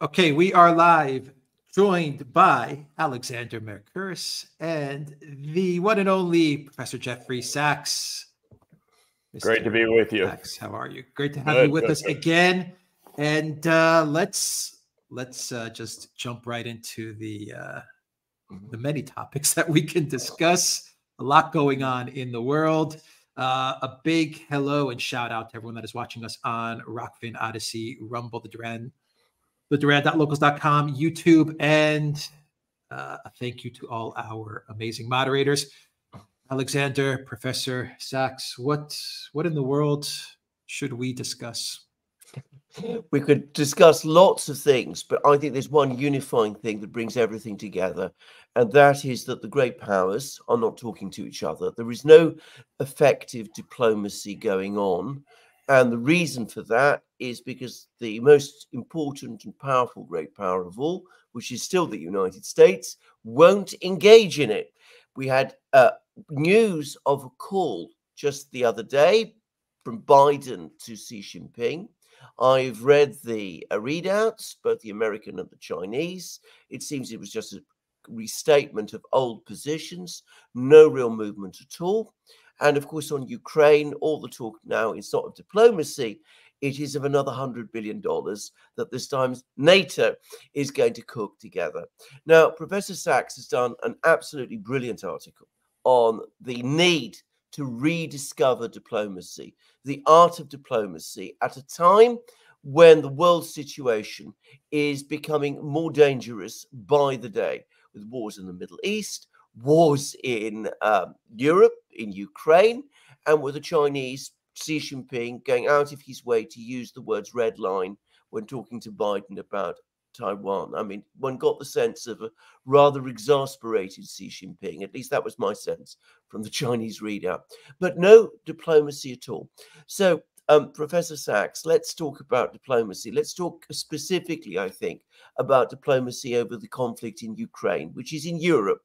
Okay, we are live, joined by Alexander Mercouris and the one and only Professor Jeffrey Sachs. Mr. Great to be with you. Sachs, how are you? Great to have good, you with good, us good. again. And uh, let's let's uh, just jump right into the uh, the many topics that we can discuss. A lot going on in the world. Uh, a big hello and shout out to everyone that is watching us on Rokfin Odysee, Rumble, the Duran the Duran.locals.com, YouTube, and uh, a thank you to all our amazing moderators. Alexander, Professor Sachs, what what in the world should we discuss? We could discuss lots of things, but I think there's one unifying thing that brings everything together, and that is that the great powers are not talking to each other. There is no effective diplomacy going on. And the reason for that is because the most important and powerful great power of all, which is still the United States, won't engage in it. We had uh, news of a call just the other day from Biden to Xi Jinping. I've read the uh, readouts, both the American and the Chinese. It seems it was just a restatement of old positions, no real movement at all. And of course, on Ukraine, all the talk now is not of diplomacy, it is of another $100 billion that this time NATO is going to cook together. Now, Professor Sachs has done an absolutely brilliant article on the need to rediscover diplomacy, the art of diplomacy at a time when the world situation is becoming more dangerous by the day with wars in the Middle East, wars in um, Europe, in Ukraine, and with the Chinese Xi Jinping going out of his way to use the words red line when talking to Biden about Taiwan. I mean, one got the sense of a rather exasperated Xi Jinping. At least that was my sense from the Chinese readout. But no diplomacy at all. So um, Professor Sachs, let's talk about diplomacy. Let's talk specifically, I think, about diplomacy over the conflict in Ukraine, which is in Europe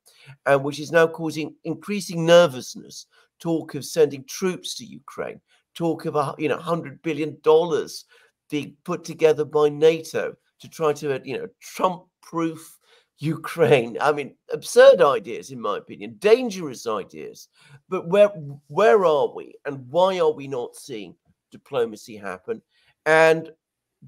and which is now causing increasing nervousness. Talk of sending troops to Ukraine, talk of a you know hundred billion dollars being put together by NATO to try to you know Trump-proof Ukraine. I mean, absurd ideas, in my opinion, dangerous ideas. But where where are we, and why are we not seeing diplomacy happen. And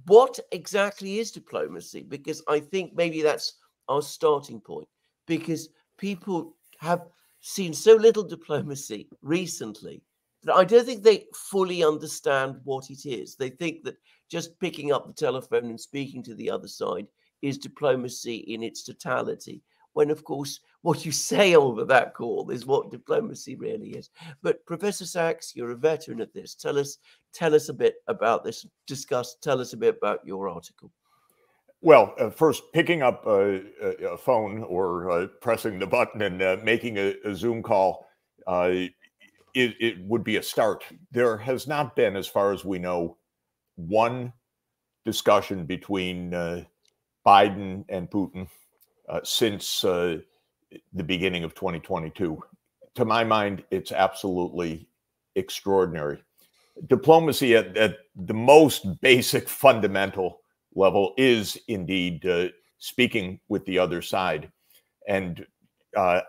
what exactly is diplomacy? Because I think maybe that's our starting point. Because people have seen so little diplomacy recently that I don't think they fully understand what it is. They think that just picking up the telephone and speaking to the other side is diplomacy in its totality when of course what you say over that call is what diplomacy really is. But Professor Sachs, you're a veteran of this. Tell us, tell us a bit about this. Discuss. Tell us a bit about your article. Well, uh, first, picking up a, phone or uh, pressing the button and uh, making a, a, Zoom call, uh, it, it, would be a start. There has not been, as far as we know, one discussion between uh, Biden and Putin uh, since uh, the beginning of 2022. To my mind, it's absolutely extraordinary. Diplomacy at, at the most basic fundamental level is indeed uh, speaking with the other side. And uh,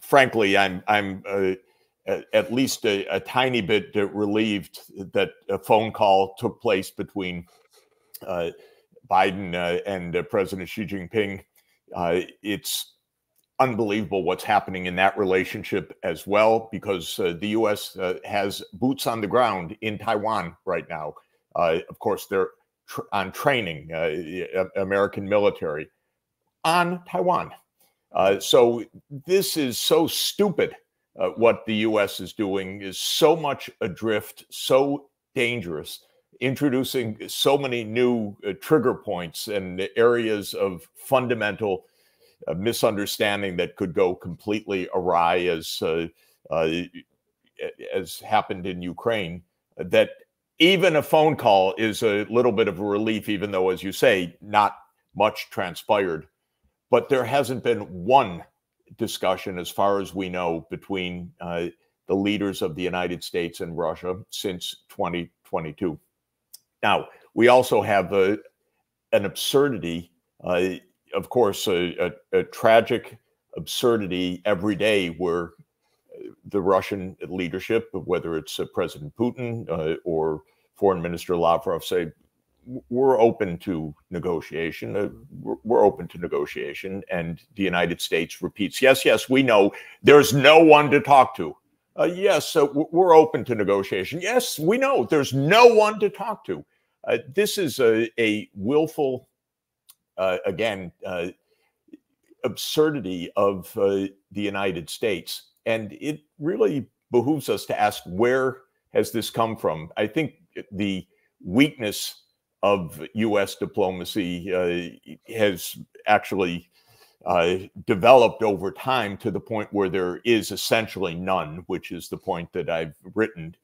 frankly, I'm, I'm uh, at least a, a, tiny bit relieved that a phone call took place between Biden and President Xi Jinping uh, it's unbelievable what's happening in that relationship as well, because uh, the U.S. Uh, has boots on the ground in Taiwan right now. Uh, of course, they're tr- on training, uh, American military on Taiwan. Uh, so this is so stupid. what the U.S. is doing is so much adrift, so dangerous introducing so many new uh, trigger points and areas of fundamental uh, misunderstanding that could go completely awry, as uh, uh as happened in Ukraine. That even a phone call is a little bit of a relief, even though, as you say, not much transpired. But there hasn't been one discussion, as far as we know, between uh, the leaders of the United States and Russia since 2022. Now, we also have a, an absurdity Uh, of course, a, a, a, tragic absurdity every day where uh, the Russian leadership, whether it's uh, President Putin uh, or Foreign Minister Lavrov, say, we're open to negotiation. Uh, we're, open to negotiation. And the United States repeats, yes, yes, we know there's no one to talk to. Uh, yes, we're open to negotiation. Yes, we know there's no one to talk to. Uh, this is a, a willful, uh, again, uh, absurdity of uh, the United States. And it really behooves us to ask where has this come from? I think the weakness of U.S. diplomacy uh, has actually uh, developed over time to the point where there is essentially none, which is the point that I've written.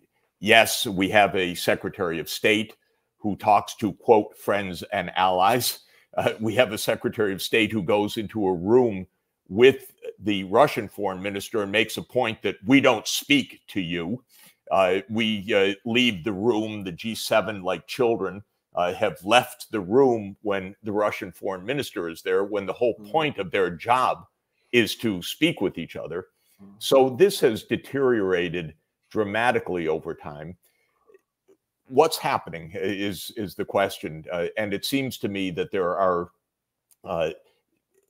Yes, we have a Secretary of State who talks to, quote, friends and allies. Uh, we have a Secretary of State who goes into a room with the Russian foreign minister and makes a point that we don't speak to you. Uh, we uh, leave the room, the G7, like children uh, have left the room when the Russian foreign minister is there, when the whole mm. point of their job is to speak with each other. Mm. So this has deteriorated dramatically over time. What's happening is is the question, uh, and it seems to me that there are uh,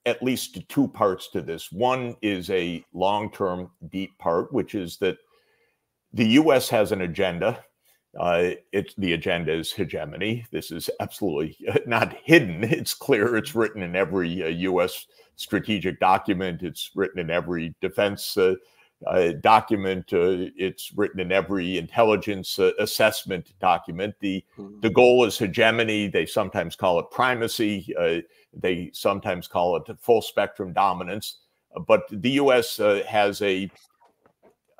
at least two parts to this. One is a long-term, deep part, which is that the U.S. has an agenda uh, it's the agenda is hegemony. This is absolutely not hidden. It's clear. It's written in every uh, U.S. strategic document. It's written in every defense uh, uh document. Uh, it's written in every intelligence uh, assessment document. The mm-hmm. the goal is hegemony. They sometimes call it primacy. they sometimes call it full spectrum dominance. But the U.S. has a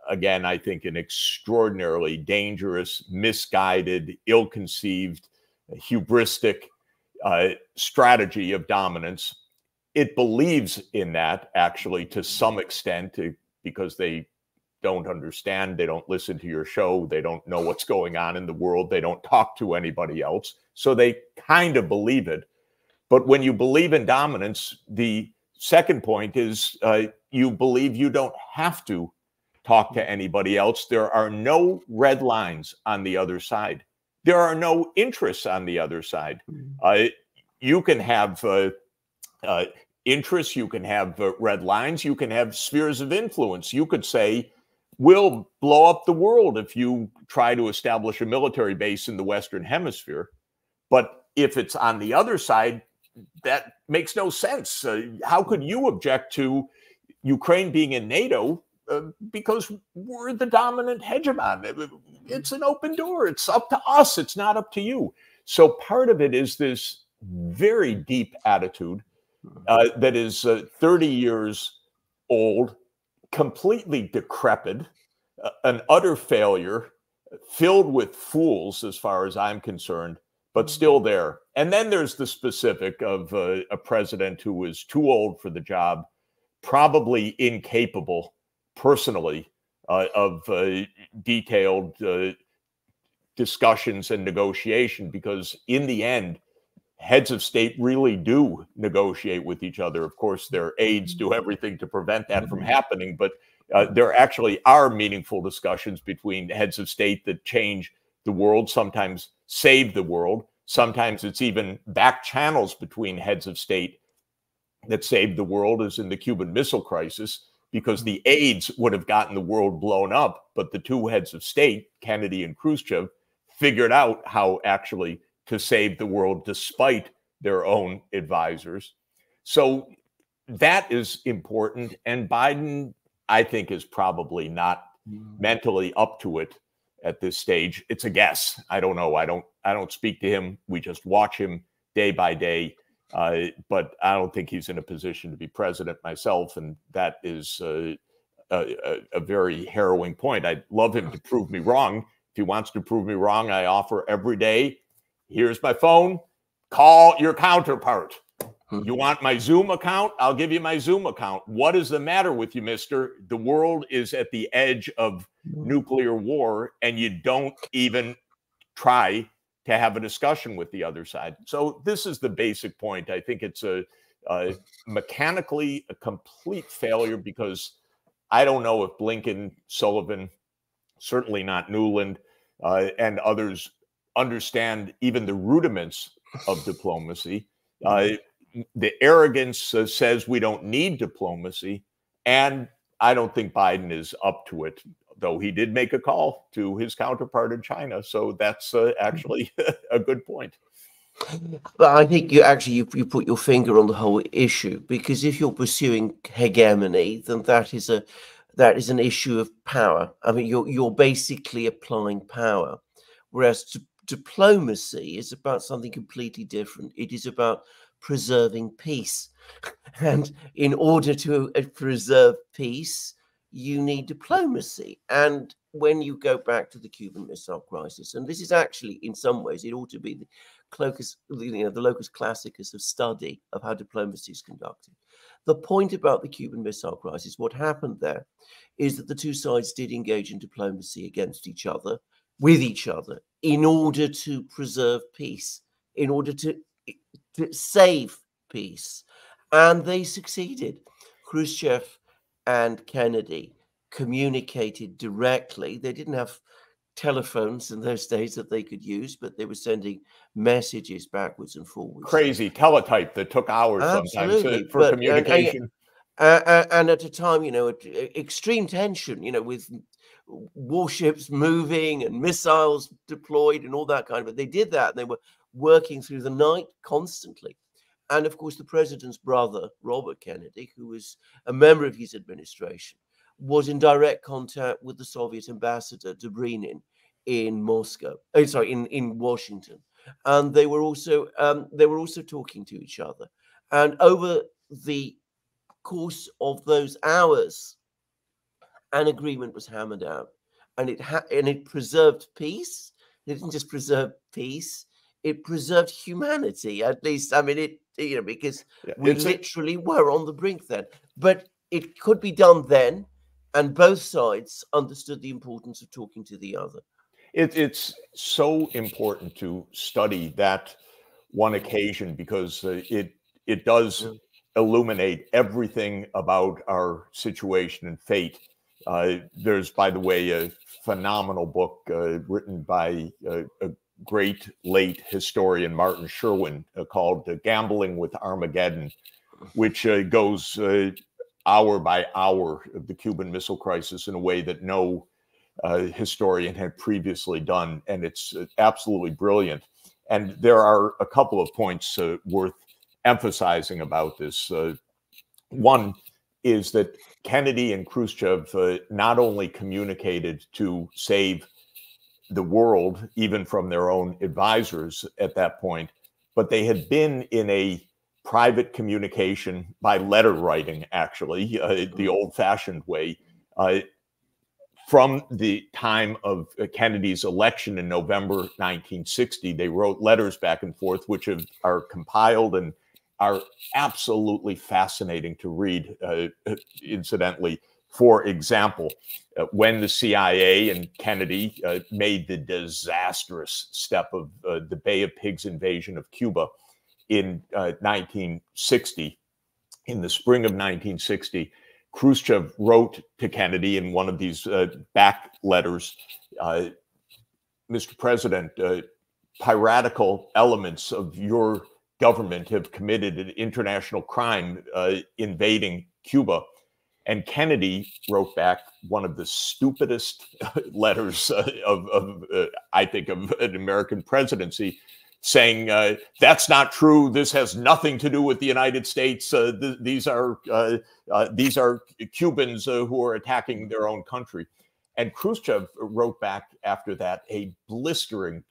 again, I think an extraordinarily dangerous, misguided, ill conceived, hubristic uh, strategy of dominance. It believes in that actually to some extent to, because they don't understand, they don't listen to your show, they don't know what's going on in the world, they don't talk to anybody else. So they kind of believe it. But when you believe in dominance, the second point is uh, you believe you don't have to talk to anybody else. There are no red lines on the other side. There are no interests on the other side. Mm-hmm. Uh, you can have uh, uh, interests, you can have uh, red lines, you can have spheres of influence. You could say, we'll blow up the world if you try to establish a military base in the Western Hemisphere. But if it's on the other side, that makes no sense. Uh, how could you object to Ukraine being in NATO uh, because we're the dominant hegemon. It's an open door. It's up to us. It's not up to you. So part of it is this very deep attitude uh, that is uh, 30 years old, completely decrepit, uh, an utter failure, filled with fools, as far as I'm concerned, but still there. And then there's the specific of uh, a president who is too old for the job, probably incapable personally uh, of uh, detailed uh, discussions and negotiation because in the end heads of state really do negotiate with each other. Of course their aides do mm-hmm. everything to prevent that from mm-hmm. happening but uh, there actually are meaningful discussions between heads of state that change the world sometimes save the world. Sometimes it's even back channels between heads of state that saved the world as in the cuban missile crisis because the mm-hmm. aides would have gotten the world blown up. But the two heads of state, Kennedy and Khrushchev, figured out how actually to save the world despite their own advisors. So that is important. And Biden, I think, is probably not mm. mentally up to it at this stage. It's a guess. I don't know. I don't I don't speak to him. We just watch him day by day. Uh, but I don't think he's in a position to be president myself, and that is uh, a, a, very harrowing point. I'd love him to prove me wrong. If he wants to prove me wrong, I offer every day. Here's my phone. Call your counterpart. Hmm. You want my Zoom account? I'll give you my Zoom account. What is the matter with you, mister? The world is at the edge of hmm. nuclear war, and you don't even try to have a discussion with the other side. So this is the basic point. I think it's a, a mechanically a complete failure because I don't know if Blinken, Sullivan, certainly not Nuland, uh, and others understand even the rudiments of diplomacy. Uh, the arrogance uh, says we don't need diplomacy, and I don't think Biden is up to it though he did make a call to his counterpart in China. So that's uh, actually a good point. But I think you actually you, you put your finger on the whole issue because if you're pursuing hegemony, then that is a that is an issue of power. I mean, you're you're basically applying power, whereas d- diplomacy is about something completely different. It is about preserving peace, and in order to uh, preserve peace, you need diplomacy. And when you go back to the Cuban Missile Crisis, and this is actually, in some ways, it ought to be the locus, you know, the locus classicus of study of how diplomacy is conducted. The point about the Cuban Missile Crisis, what happened there, is that the two sides did engage in diplomacy against each other, with each other, in order to preserve peace, in order to, to save peace, and they succeeded. Khrushchev and Kennedy communicated directly. They didn't have telephones in those days that they could use, but they were sending messages backwards and forwards. Crazy teletype that took hours Absolutely. sometimes for but, uh, communication. And, and, and, at a time, you know, uh, extreme tension, you know, with warships moving and missiles deployed and all that kind of. They did that. And they were working through the night constantly and of course the president's brother robert kennedy who was a member of his administration was in direct contact with the soviet ambassador dobrynin in moscow oh, sorry in, in washington and they were also um, they were also talking to each other and over the course of those hours an agreement was hammered out and it ha- and it preserved peace it didn't just preserve peace it preserved humanity at least i mean it you know, because yeah, we literally a- were on the brink then. But it could be done then, and both sides understood the importance of talking to the other. It, it's so important to study that one occasion because uh, it it does yeah. illuminate everything about our situation and fate. Uh, there's, by the way, a phenomenal book uh, written by uh, a great late historian Martin Sherwin uh, called Gambling with Armageddon, which uh, goes uh, hour by hour of the Cuban Missile Crisis in a way that no historian had previously done. And it's absolutely brilliant. And there are a couple of points worth emphasizing about this. one is that Kennedy and Khrushchev not only communicated to save the world, even from their own advisors at that point, but they had been in a private communication by letter writing, actually, uh, the mm-hmm. old fashioned way, uh, from the time of uh, Kennedy's election in November 1960. They wrote letters back and forth, which have, are compiled and are absolutely fascinating to read, uh, incidentally. For example, uh, when the CIA and Kennedy uh, made the disastrous step of uh, the Bay of Pigs invasion of Cuba in 1960, uh, in the spring of 1960, Khrushchev wrote to Kennedy in one of these uh, back letters uh, Mr. President, piratical elements of your government have committed an international crime invading Cuba and Kennedy wrote back one of the stupidest letters uh, of, of uh, I think, of an American presidency, saying uh, that's not true. This has nothing to do with the United States. Uh, th- these are uh, uh, these are Cubans who are attacking their own country. And Khrushchev wrote back after that a blistering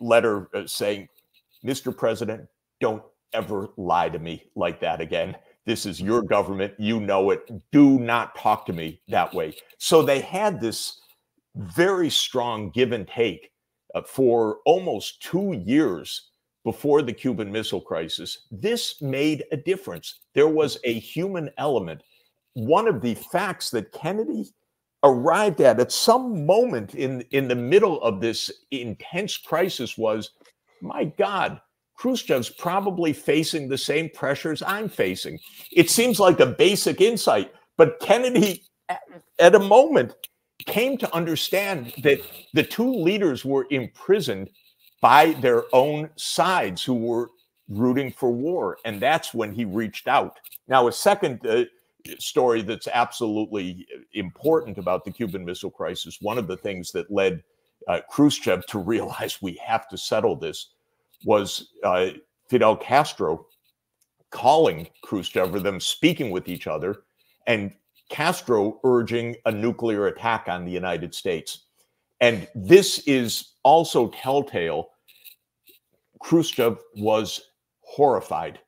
letter saying, "Mr. President, don't ever lie to me like that again." This is your government. You know it. Do not talk to me that way. So they had this very strong give and take uh, for almost two years before the Cuban Missile Crisis. This made a difference. There was a human element. One of the facts that Kennedy arrived at at some moment in in the middle of this intense crisis was my god khrushchev's probably facing the same pressures i'm facing it seems like a basic insight but kennedy at a moment came to understand that the two leaders were imprisoned by their own sides who were rooting for war and that's when he reached out now a second uh, story that's absolutely important about the Cuban Missile Crisis. One of the things that led uh, Khrushchev to realize we have to settle this was uh, Fidel Castro calling Khrushchev or them speaking with each other and Castro urging a nuclear attack on the United States. And this is also telltale. Khrushchev was horrified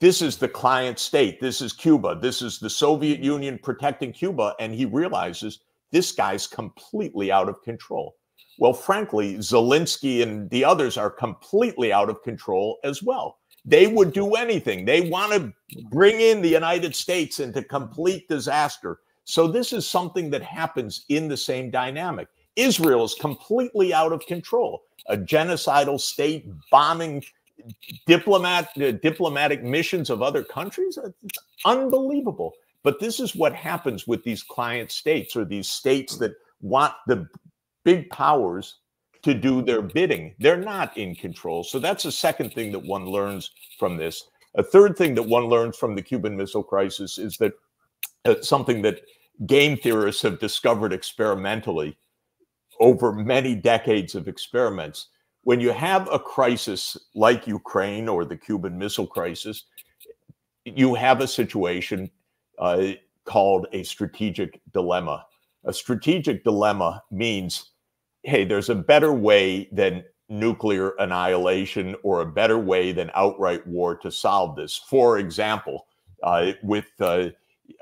this is the client state. This is Cuba. This is the Soviet Union protecting Cuba. And he realizes this guy's completely out of control. Well, frankly, Zelensky and the others are completely out of control as well. They would do anything. They want to bring in the United States into complete disaster. So, this is something that happens in the same dynamic. Israel is completely out of control, a genocidal state bombing diplomat uh, diplomatic missions of other countries. It's unbelievable. But this is what happens with these client states or these states that want the big powers to do their bidding. They're not in control. So that's a second thing that one learns from this. A third thing that one learns from the Cuban Missile Crisis is that uh, something that game theorists have discovered experimentally over many decades of experiments when you have a crisis like Ukraine or the Cuban Missile Crisis, you have a situation uh, called a strategic dilemma. A strategic dilemma means, hey, there's a better way than nuclear annihilation or a better way than outright war to solve this. For example, uh, with uh,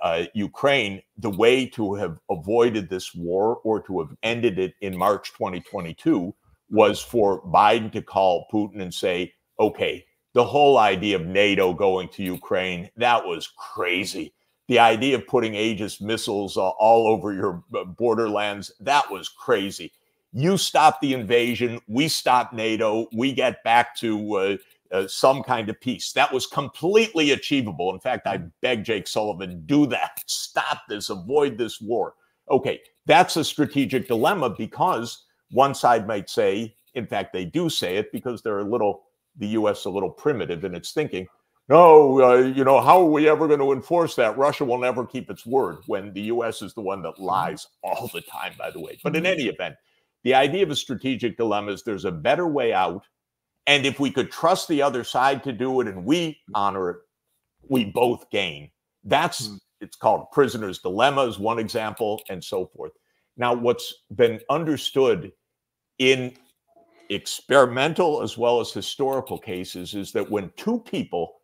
uh, Ukraine, the way to have avoided this war or to have ended it in March 2022 was for Biden to call Putin and say, okay, the whole idea of NATO going to Ukraine, that was crazy. The idea of putting Aegis missiles uh, all over your uh, borderlands, that was crazy. You stop the invasion, we stop NATO, we get back to uh, uh, some kind of peace. That was completely achievable. In fact, I beg Jake Sullivan, do that. Stop this, avoid this war. Okay, that's a strategic dilemma because one side might say, in fact, they do say it because they're a little, the U.S. a little primitive in its thinking. No, uh, you know, how are we ever going to enforce that? Russia will never keep its word when the U.S. is the one that mm-hmm. lies all the time, by the way. But in mm-hmm. any event, the idea of a strategic dilemma is there's a better way out. And if we could trust the other side to do it and we mm-hmm. honor it, we both gain. That's it's called prisoner's dilemma is one example, and so forth. Now, what's been understood in experimental as well as historical cases is that when two people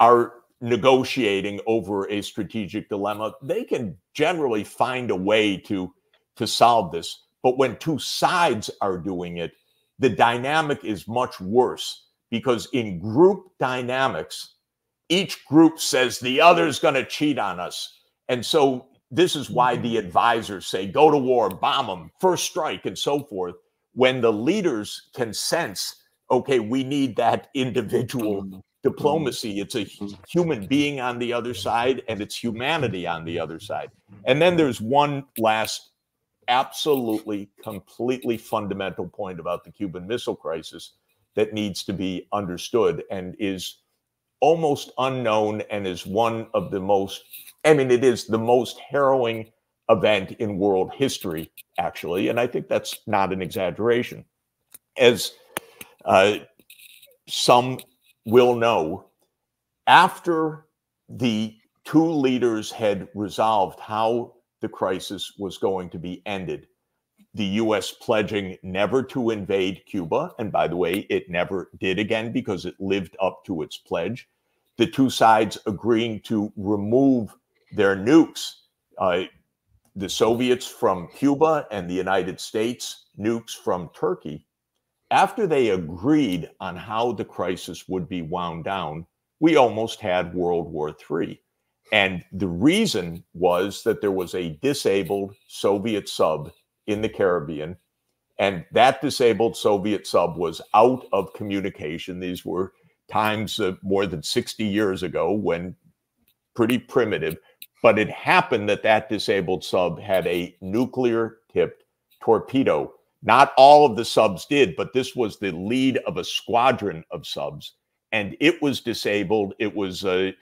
are negotiating over a strategic dilemma, they can generally find a way to, to solve this. But when two sides are doing it, the dynamic is much worse because in group dynamics, each group says the other's going to cheat on us. And so this is why the mm-hmm. advisors say go to war, bomb them, first strike, and so forth. When the leaders can sense, okay, we need that individual mm-hmm. Diplomacy. It's a human being on the other side, and it's humanity on the other side. And then there's one last, absolutely, completely fundamental point about the Cuban Missile Crisis that needs to be understood and is almost unknown and is one of the most I mean, it is the most harrowing event in world history, actually. And I think that's not an exaggeration. As uh, some will know, after the two leaders had resolved how the crisis was going to be ended, the US pledging never to invade Cuba. And by the way, it never did again because it lived up to its pledge. The two sides agreeing to remove their nukes, uh, the Soviets from Cuba and the United States, nukes from Turkey. After they agreed on how the crisis would be wound down, we almost had World War III. And the reason was that there was a disabled Soviet sub in the Caribbean. And that disabled Soviet sub was out of communication. These were times more than 60 years ago when pretty primitive. But it happened that that disabled sub had a nuclear tipped torpedo. Not all of the subs did, but this was the lead of a squadron of subs. And it was disabled. It was uh,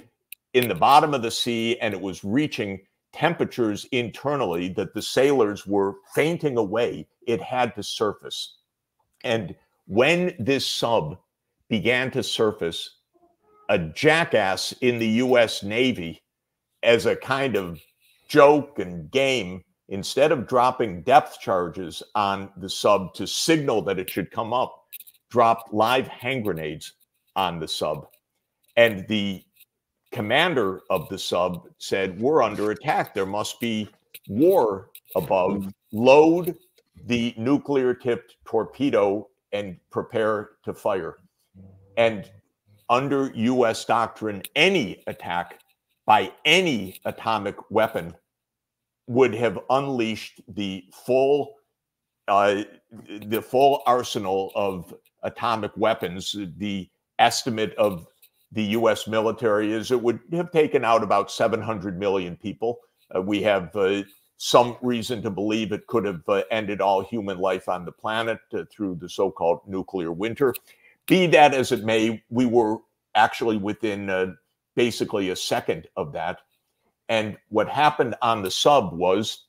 in the bottom of the sea and it was reaching temperatures internally that the sailors were fainting away. It had to surface. And when this sub began to surface, a jackass in the US Navy, as a kind of joke and game, instead of dropping depth charges on the sub to signal that it should come up, dropped live hand grenades on the sub. And the commander of the sub said, We're under attack. There must be war above. Load the nuclear tipped torpedo and prepare to fire. And under US doctrine, any attack by any atomic weapon would have unleashed the full uh, the full arsenal of atomic weapons. The estimate of the U.S. military is it would have taken out about 700 million people. Uh, we have uh, some reason to believe it could have uh, ended all human life on the planet uh, through the so-called nuclear winter. Be that as it may, we were actually within uh, basically a second of that. And what happened on the sub was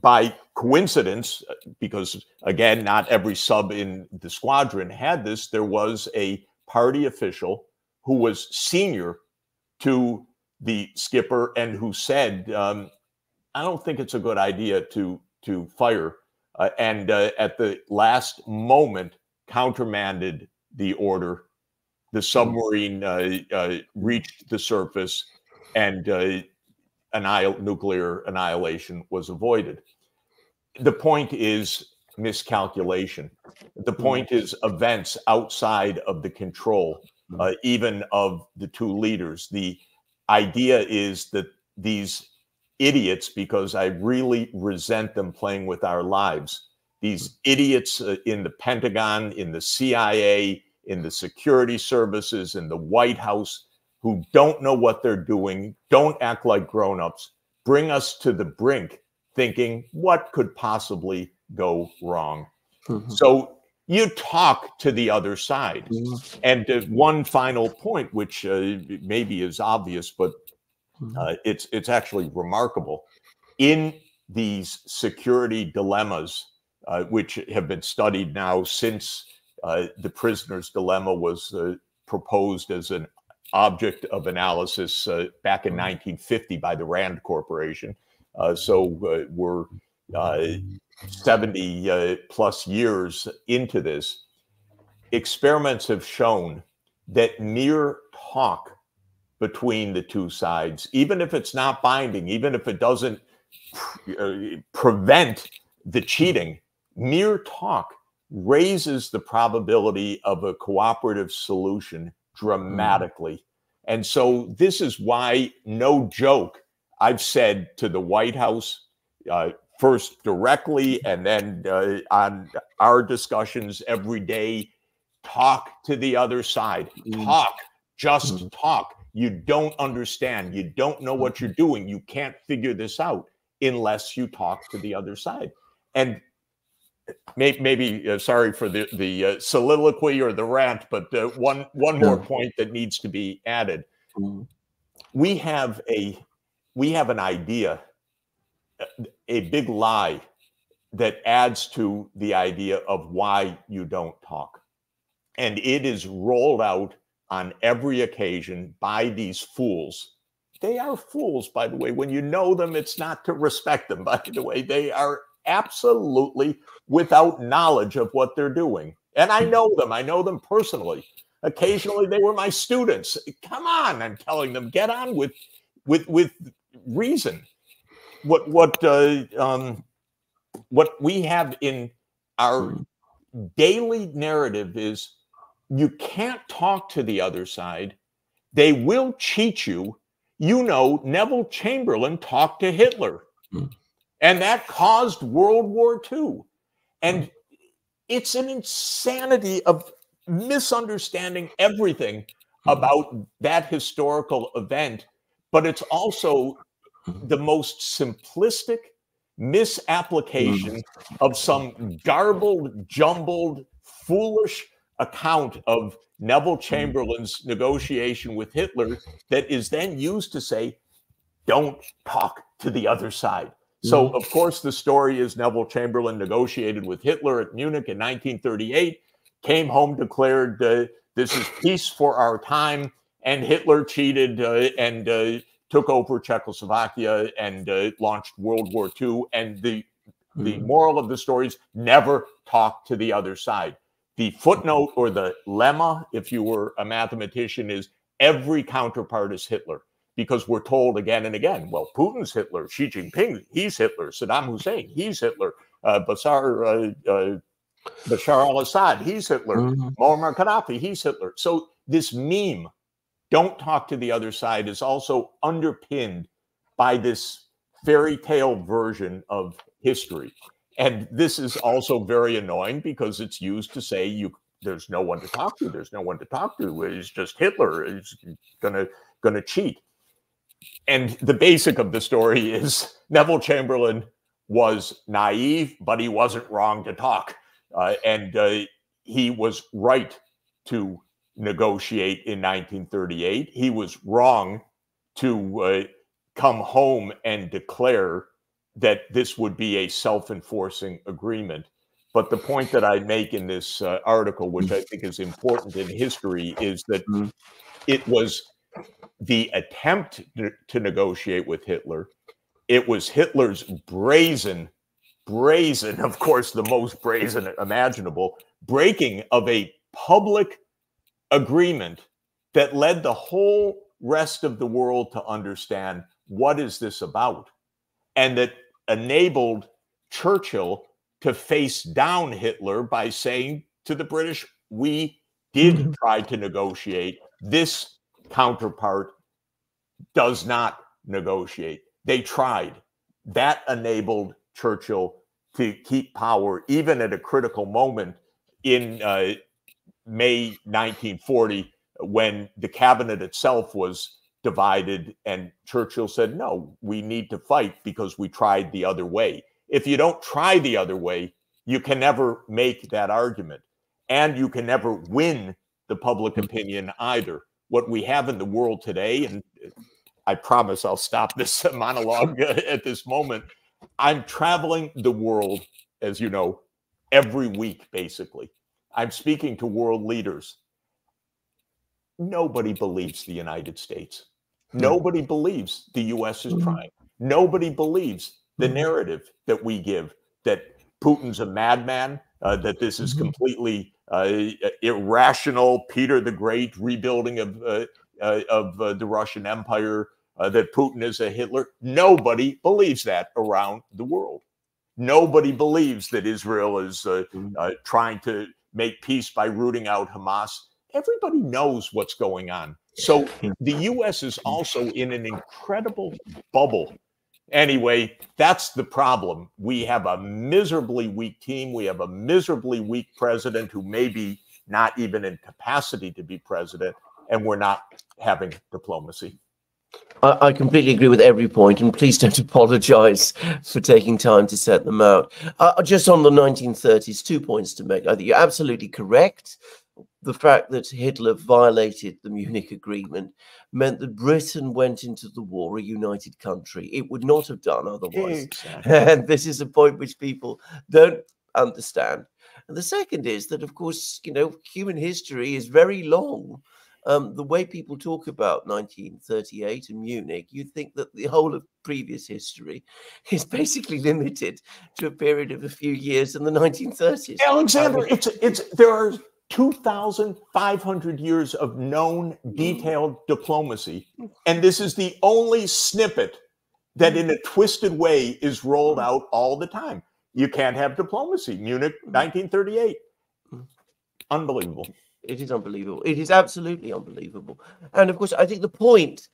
by coincidence, because again, not every sub in the squadron had this, there was a party official who was senior to the skipper and who said, um, "I don't think it's a good idea to to fire." Uh, and uh, at the last moment, countermanded the order. The submarine uh, uh reached the surface, and uh, annihil- nuclear annihilation was avoided. The point is miscalculation. The mm. point is events outside of the control, mm. uh, even of the two leaders. The idea is that these idiots, because I really resent them playing with our lives, these mm. idiots uh, in the Pentagon, in the CIA, in the security services, in the White House, who don't know what they're doing, don't act like grown-ups, bring us to the brink thinking what could possibly go wrong. Mm-hmm. So you talk to the other side. Mm-hmm. And uh, one final point, which uh, maybe is obvious, but mm-hmm. uh, it's it's actually remarkable. In these security dilemmas, uh, which have been studied now since uh, the prisoner's dilemma was uh, proposed as an object of analysis back in 1950 mm-hmm. by the Rand Corporation. so we're 70 uh, plus years into this, experiments have shown that mere talk between the two sides, even if it's not binding, even if it doesn't uh, prevent the cheating, mere talk raises the probability of a cooperative solution dramatically. Mm. And so, this is why, no joke, I've said to the White House, uh, first directly and then uh, on our discussions every day talk to the other side mm. talk just mm-hmm. talk you don't understand you don't know what you're doing you can't figure this out unless you talk to the other side and maybe, maybe uh, sorry for the the uh, soliloquy or the rant but uh, one one more point that needs to be added mm. we have a we have an idea a big lie that adds to the idea of why you don't talk. And it is rolled out on every occasion by these fools. They are fools, by the way. When you know them, it's not to respect them, by the way. They are absolutely without knowledge of what they're doing. And I know them, I know them personally. Occasionally they were my students. Come on, I'm telling them, get on with with with reason what what uh, um, what we have in our daily narrative is you can't talk to the other side. They will cheat you. you know, Neville Chamberlain talked to Hitler. Mm. And that caused World War II. And it's an insanity of misunderstanding everything mm. about that historical event. But it's also the most simplistic misapplication of some garbled, jumbled, foolish account of Neville hmm. Chamberlain's negotiation with Hitler that is then used to say, don't talk to the other side. So, hmm. of course, the story is Neville Chamberlain negotiated with Hitler at Munich in 1938, came home, declared, uh, This is peace for our time. And Hitler cheated uh, and uh, took over Czechoslovakia and uh, launched World War II. And the, the hmm. moral of the story is never talk to the other side. The footnote or the lemma, if you were a mathematician, is every counterpart is Hitler because we're told again and again, well, Putin's Hitler, Xi Jinping, he's Hitler, Saddam Hussein, he's Hitler, uh, Bashar, uh, uh, Bashar al-Assad, he's Hitler, mm-hmm. Muammar Gaddafi, he's Hitler. So this meme, don't talk to the other side, is also underpinned by this fairy tale version of history. And this is also very annoying because it's used to say you there's no one to talk to. There's no one to talk to. It's just Hitler is gonna gonna cheat. And the basic of the story is Neville Chamberlain was naive, but he wasn't wrong to talk, uh, and uh, he was right to negotiate in 1938. He was wrong to uh, come home and declare that this would be a self-enforcing agreement. But the point that I make in this uh, article, which I think is important in history, is that mm-hmm. it was the attempt to, negotiate with Hitler. It was Hitler's brazen, brazen, of course, the most brazen imaginable, breaking of a public agreement that led the whole rest of the world to understand what is this about and that enabled Churchill to face down Hitler by saying to the British, we did mm-hmm. try to negotiate. This counterpart does not negotiate. They tried. That enabled Churchill to keep power even at a critical moment in uh, May 1940 when the cabinet itself was divided. And Churchill said, no, we need to fight because we tried the other way. If you don't try the other way, you can never make that argument. And you can never win the public hmm. opinion either. What we have in the world today, and I promise I'll stop this monologue at this moment. I'm traveling the world, as you know, every week, basically. I'm speaking to world leaders Nobody believes the United States. Hmm. Nobody believes the US is hmm. trying. Nobody believes the hmm. narrative that we give that Putin's a madman, uh, that this is completely uh, irrational, Peter the Great rebuilding of uh, uh of uh, the Russian Empire, uh, that Putin is a Hitler. Nobody believes that around the world. Nobody believes that Israel is trying to make peace by rooting out Hamas everybody knows what's going on. So the US is also in an incredible bubble. Anyway, that's the problem. We have a miserably weak team. We have a miserably weak president who may be not even in capacity to be president, and we're not having diplomacy. I, completely agree with every point, and please don't apologise for taking time to set them out. Uh, just on the 1930s, two points to make. I think you're absolutely correct the fact that Hitler violated the Munich Agreement meant that Britain went into the war a united country. It would not have done otherwise. Exactly. And this is a point which people don't understand. And the second is that, of course, you know, human history is very long. Um, the way people talk about 1938 and Munich, you'd think that the whole of previous history is basically limited to a period of a few years in the 1930s. Alexander, I mean, it's it's there are 2,500 years of known mm. detailed diplomacy. And this is the only snippet that, mm. in a twisted way, is rolled mm. out all the time. You can't have diplomacy. Munich, 1938. Unbelievable. It is unbelievable. It is absolutely unbelievable. And of course, I think the point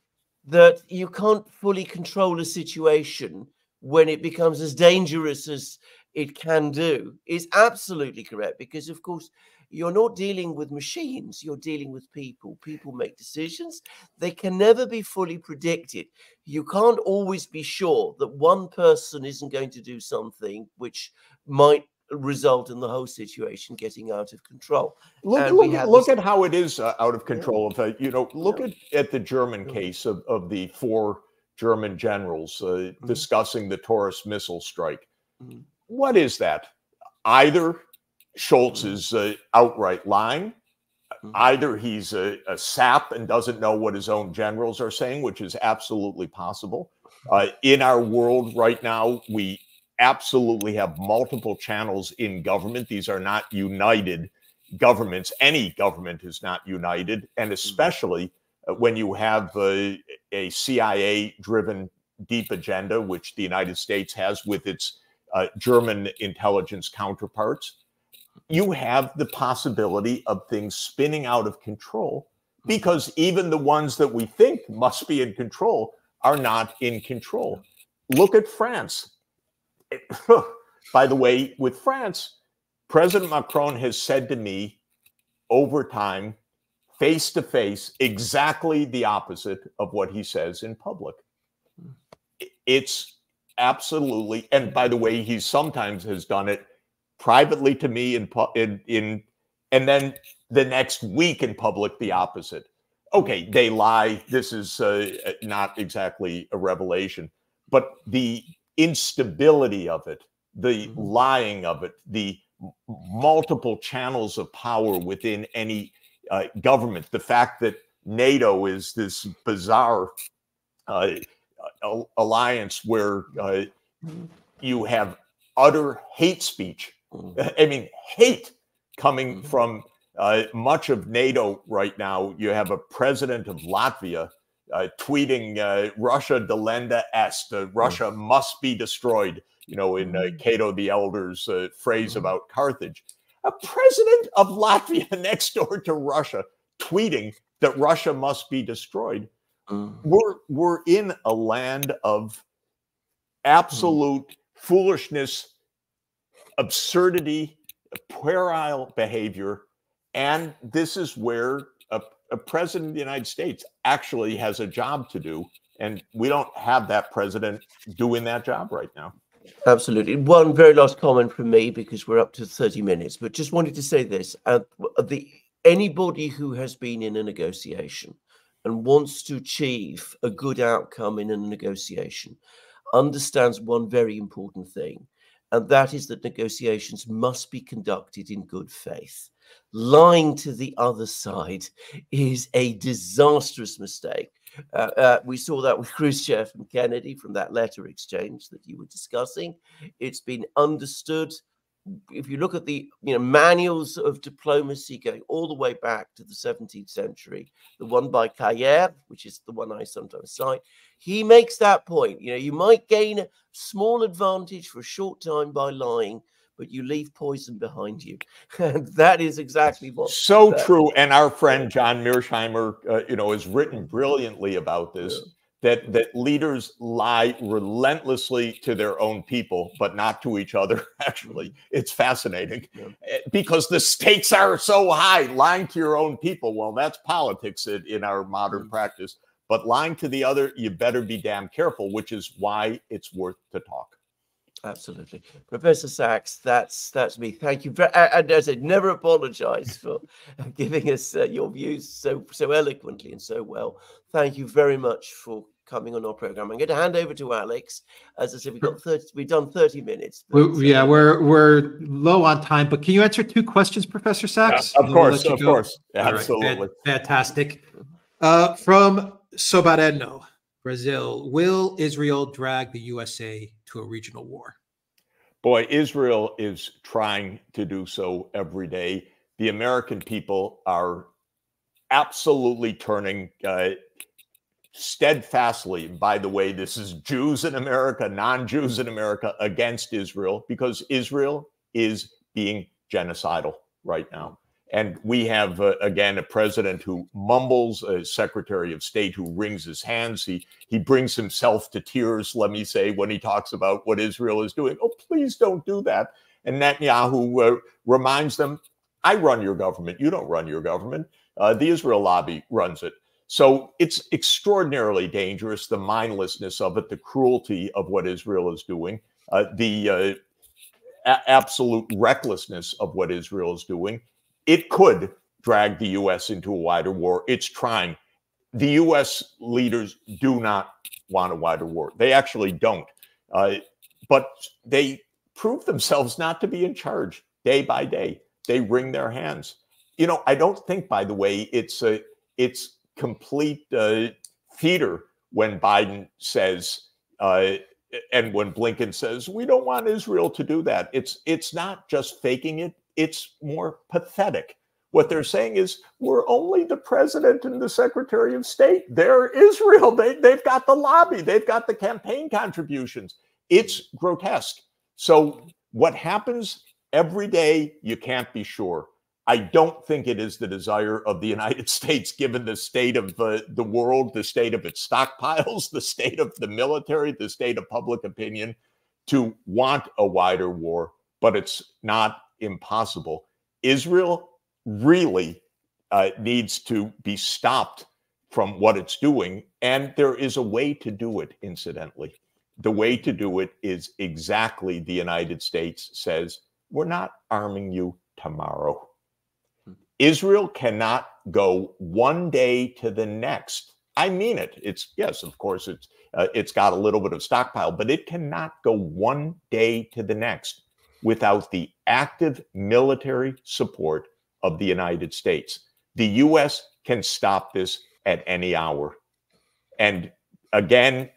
that you can't fully control a situation when it becomes as dangerous as it can do is absolutely correct because of course you're not dealing with machines you're dealing with people people make decisions they can never be fully predicted you can't always be sure that one person isn't going to do something which might result in the whole situation getting out of control. Look, look, at, look at how it is uh, out of control. Yeah. If, uh, you know, look yeah. at, at the German case of, of the four German generals uh, mm-hmm. discussing the Taurus missile strike. Mm-hmm. What is that? Either Is uh, outright lying, mm-hmm. either he's a, a, sap and doesn't know what his own generals are saying, which is absolutely possible. Uh, in our world right now, we absolutely have multiple channels in government. These are not united governments. Any government is not united, and mm-hmm. especially uh, when you have a, a CIA driven deep agenda, which the United States has with its uh, German intelligence counterparts, you have the possibility of things spinning out of control mm-hmm. because even the ones that we think must be in control are not in control. Look at France. by the way, with France, President Macron has said to me over time, face to face, exactly the opposite of what he says in public. It's absolutely, and by the way, he sometimes has done it privately to me in in, in and then the next week in public the opposite. Okay, they lie. This is uh, not exactly a revelation, but the instability of it, the mm-hmm. lying of it, the multiple channels of power within any uh, government, the fact that NATO is this bizarre uh, alliance where uh, you have utter hate speech. Mm-hmm. I mean, hate coming mm-hmm. from uh, much of NATO right now. You have a president of Latvia uh, tweeting uh, Russia delenda est, uh, hmm. Russia mm. must be destroyed, you know, in uh, hmm. Cato the Elder's uh, phrase mm. about Carthage. A president of Latvia next door to Russia tweeting that Russia must be destroyed. Mm. We're, we're in a land of absolute foolishness, absurdity, puerile behavior. And this is where a a president of the United States actually has a job to do. And we don't have that president doing that job right now. Absolutely. One very last comment from me because we're up to 30 minutes, but just wanted to say this. Uh, the anybody who has been in a negotiation and wants to achieve a good outcome in a negotiation understands one very important thing, and that is that negotiations must be conducted in good faith lying to the other side is a disastrous mistake. Uh, uh, we saw that with Khrushchev and Kennedy from that letter exchange that you were discussing. It's been understood. If you look at the you know manuals of diplomacy going all the way back to the 17th century, the one by Callières, which is the one I sometimes cite, he makes that point. You know, you might gain a small advantage for a short time by lying, but you leave poison behind you. And that is exactly what. So true. And our friend John Mearsheimer, uh, you know, has written brilliantly about this. Yeah. That, that leaders lie relentlessly to their own people, but not to each other. Actually, mm-hmm. it's fascinating yeah. Eh, because the stakes are so high. Lying to your own people, well, that's politics in, in our modern mm-hmm. practice. But lying to the other, you better be damn careful, which is why it's worth to talk. Absolutely, Professor Sachs. That's that's me. Thank you. Very, and as I said, never apologise for giving us uh, your views so so eloquently and so well. Thank you very much for coming on our program. I'm going to hand over to Alex. As I said, we've got 30, we've done 30 minutes. But, we, yeah, we're we're low on time, but can you answer two questions, Professor Sachs? Yeah, of course, of go? course. Absolutely. Right, fantastic. Uh, from Sobareno. Brazil, will Israel drag the USA to a regional war? Boy, Israel is trying to do so every day. The American people are absolutely turning uh, steadfastly, by the way, this is Jews in America, non Jews in America, against Israel because Israel is being genocidal right now. And we have, uh, again, a president who mumbles, a secretary of state who wrings his hands. He, he brings himself to tears, let me say, when he talks about what Israel is doing. Oh, please don't do that. And Netanyahu uh, reminds them, I run your government. You don't run your government. Uh, the Israel lobby runs it. So it's extraordinarily dangerous, the mindlessness of it, the cruelty of what Israel is doing, uh, the uh, absolute recklessness of what Israel is doing. It could drag the U.S. into a wider war. It's trying. The U.S. leaders do not want a wider war. They actually don't. Uh, but they prove themselves not to be in charge day by day. They wring their hands. You know, I don't think, by the way, it's a it's complete uh, theater when Biden says uh, and when Blinken says we don't want Israel to do that. It's it's not just faking it; it's more pathetic. What they're saying is we're only the president and the secretary of state. They're Israel. They they've got the lobby. They've got the campaign contributions. It's grotesque. So what happens every day, you can't be sure. I don't think it is the desire of the United States, given the state of uh, the world, the state of its stockpiles, the state of the military, the state of public opinion, to want a wider war, but it's not impossible. Israel really uh, needs to be stopped from what it's doing, and there is a way to do it, incidentally. The way to do it is exactly the United States says we're not arming you tomorrow Israel cannot go one day to the next. I mean it. It's yes, of course, it's uh, it's got a little bit of stockpile, but it cannot go one day to the next without the active military support of the United States. The U.S. can stop this at any hour. And again,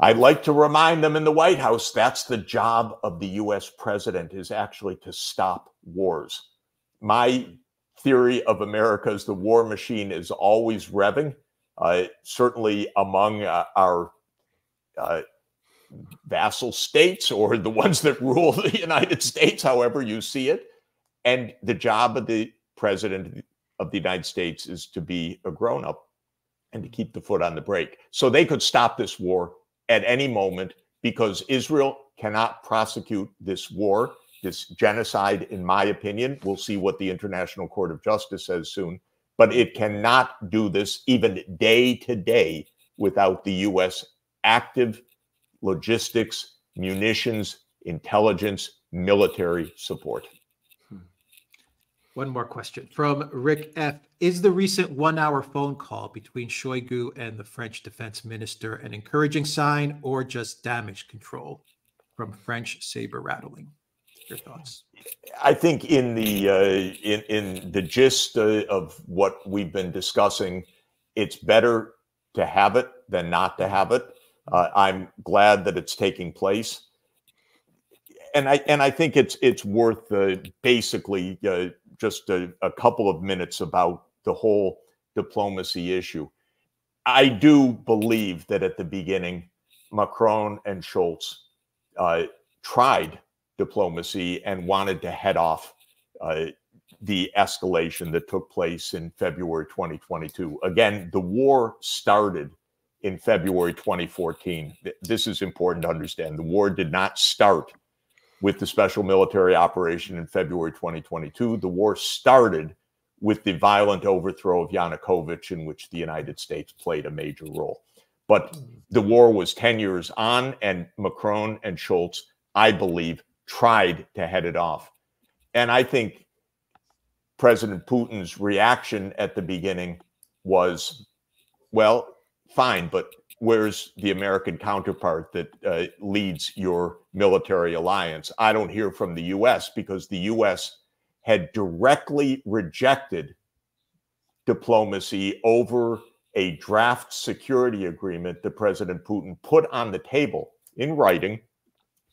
I'd like to remind them in the White House that's the job of the US president is actually to stop wars. My theory of America as the war machine is always revving. Uh, certainly among uh, our uh, vassal states or the ones that rule the United States, however you see it. And the job of the president of the United States is to be a grown up and to keep the foot on the brake. So they could stop this war at any moment because Israel cannot prosecute this war this genocide, in my opinion. We'll see what the International Court of Justice says soon. But it cannot do this even day to day without the U.S. active logistics, munitions, intelligence, military support. Hmm. One more question from Rick F. Is the recent one hour phone call between Shoigu and the French defense minister an encouraging sign or just damage control from French saber rattling? your thoughts? I think in the uh, in in the gist uh, of what we've been discussing, it's better to have it than not to have it. Uh, I'm glad that it's taking place, and I and I think it's it's worth uh, basically uh, just a, a couple of minutes about the whole diplomacy issue. I do believe that at the beginning, Macron and Scholz uh, tried diplomacy and wanted to head off uh, the escalation that took place in February 2022. Again, the war started in February 2014. This is important to understand. The war did not start with the special military operation in February 2022. The war started with the violent overthrow of Yanukovych, in which the United States played a major role. But the war was 10 years on, and Macron and Scholz, I believe, tried to head it off. And I think President Putin's reaction at the beginning was, well, fine, but where's the American counterpart that uh, leads your military alliance? I don't hear from the US because the US had directly rejected diplomacy over a draft security agreement that President Putin put on the table in writing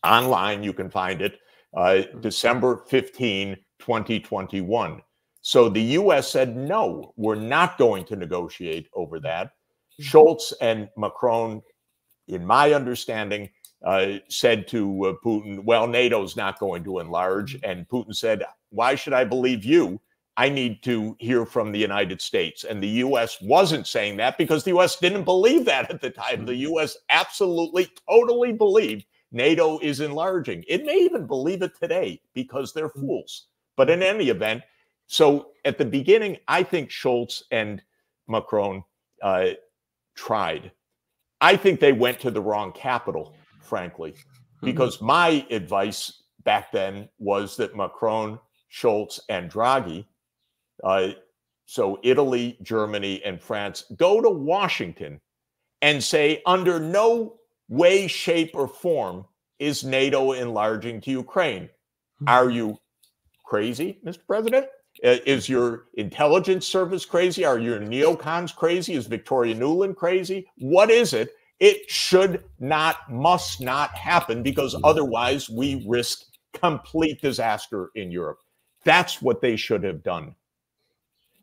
online. You can find it uh, hmm. December 15, 2021. So the US said, no, we're not going to negotiate over that. Scholz and Macron, in my understanding, uh, said to uh, Putin, well, NATO's not going to enlarge. Hmm. And Putin said, why should I believe you? I need to hear from the United States. And the US wasn't saying that because the US didn't believe that at the time. The US absolutely, totally believed NATO is enlarging. It may even believe it today because they're fools. But in any event, so at the beginning, I think Scholz and Macron uh, tried. I think they went to the wrong capital, frankly, mm-hmm. because mm-hmm. my advice back then was that Macron, Scholz, and Draghi uh, so Italy, Germany, and France go to Washington and say, under no way, shape, or form is NATO enlarging to Ukraine. Hmm. Are you crazy, Mr. President? Uh, is your intelligence service crazy? Are your neocons crazy? Is Victoria Nuland crazy? What is it? It should not, must not happen because otherwise we risk complete disaster in Europe. That's what they should have done.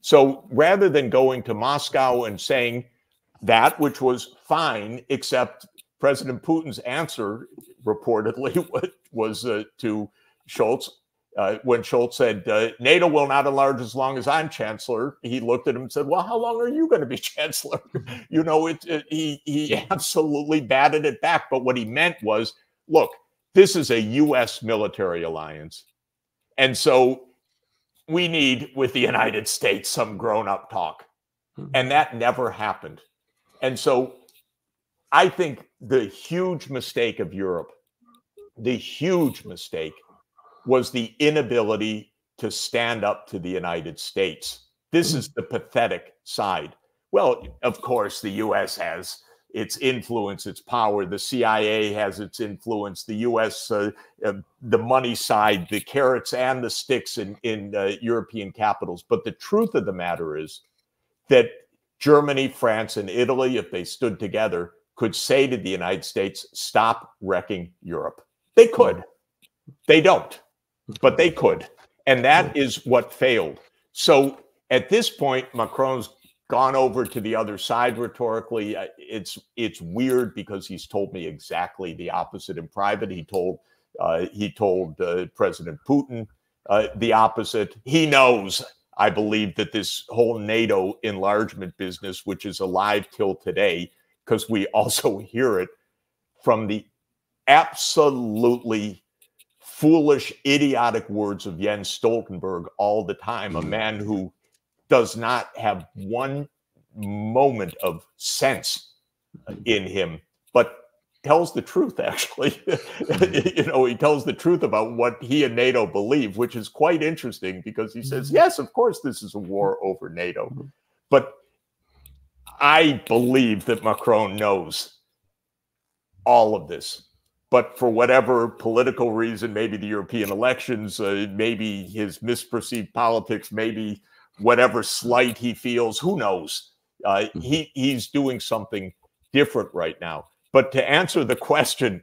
So rather than going to Moscow and saying that, which was fine, except President Putin's answer reportedly was uh, to Scholz. Uh, when Scholz said, uh, NATO will not enlarge as long as I'm chancellor, he looked at him and said, Well, how long are you going to be chancellor? you know, it, it, he, he absolutely batted it back. But what he meant was, Look, this is a U.S. military alliance. And so we need with the United States some grown up talk. Hmm. And that never happened. And so I think the huge mistake of Europe, the huge mistake was the inability to stand up to the United States. This is the pathetic side. Well, of course, the US has its influence, its power. The CIA has its influence. The U.S., uh, uh, the money side, the carrots and the sticks in in uh, European capitals. But the truth of the matter is that Germany, France, and Italy, if they stood together, could say to the United States, "Stop wrecking Europe." They could. They don't, but they could, and that is what failed. So at this point, Macron's gone over to the other side rhetorically. It's it's weird because he's told me exactly the opposite in private. He told uh, he told uh, President Putin uh, the opposite. He knows, I believe, that this whole NATO enlargement business, which is alive till today, because we also hear it from the absolutely foolish, idiotic words of Jens Stoltenberg all the time, a mm-hmm. man who does not have one moment of sense uh, hmm. in him, but tells the truth actually. Hmm. You know he tells the truth about what he and nato believe which is quite interesting because he says hmm. yes of course this is a war over nato. But i believe that macron knows all of this but for whatever political reason maybe the european elections uh, maybe his misperceived politics maybe whatever slight he feels. Who knows? Uh, mm-hmm. he he's doing something different right now. But to answer the question,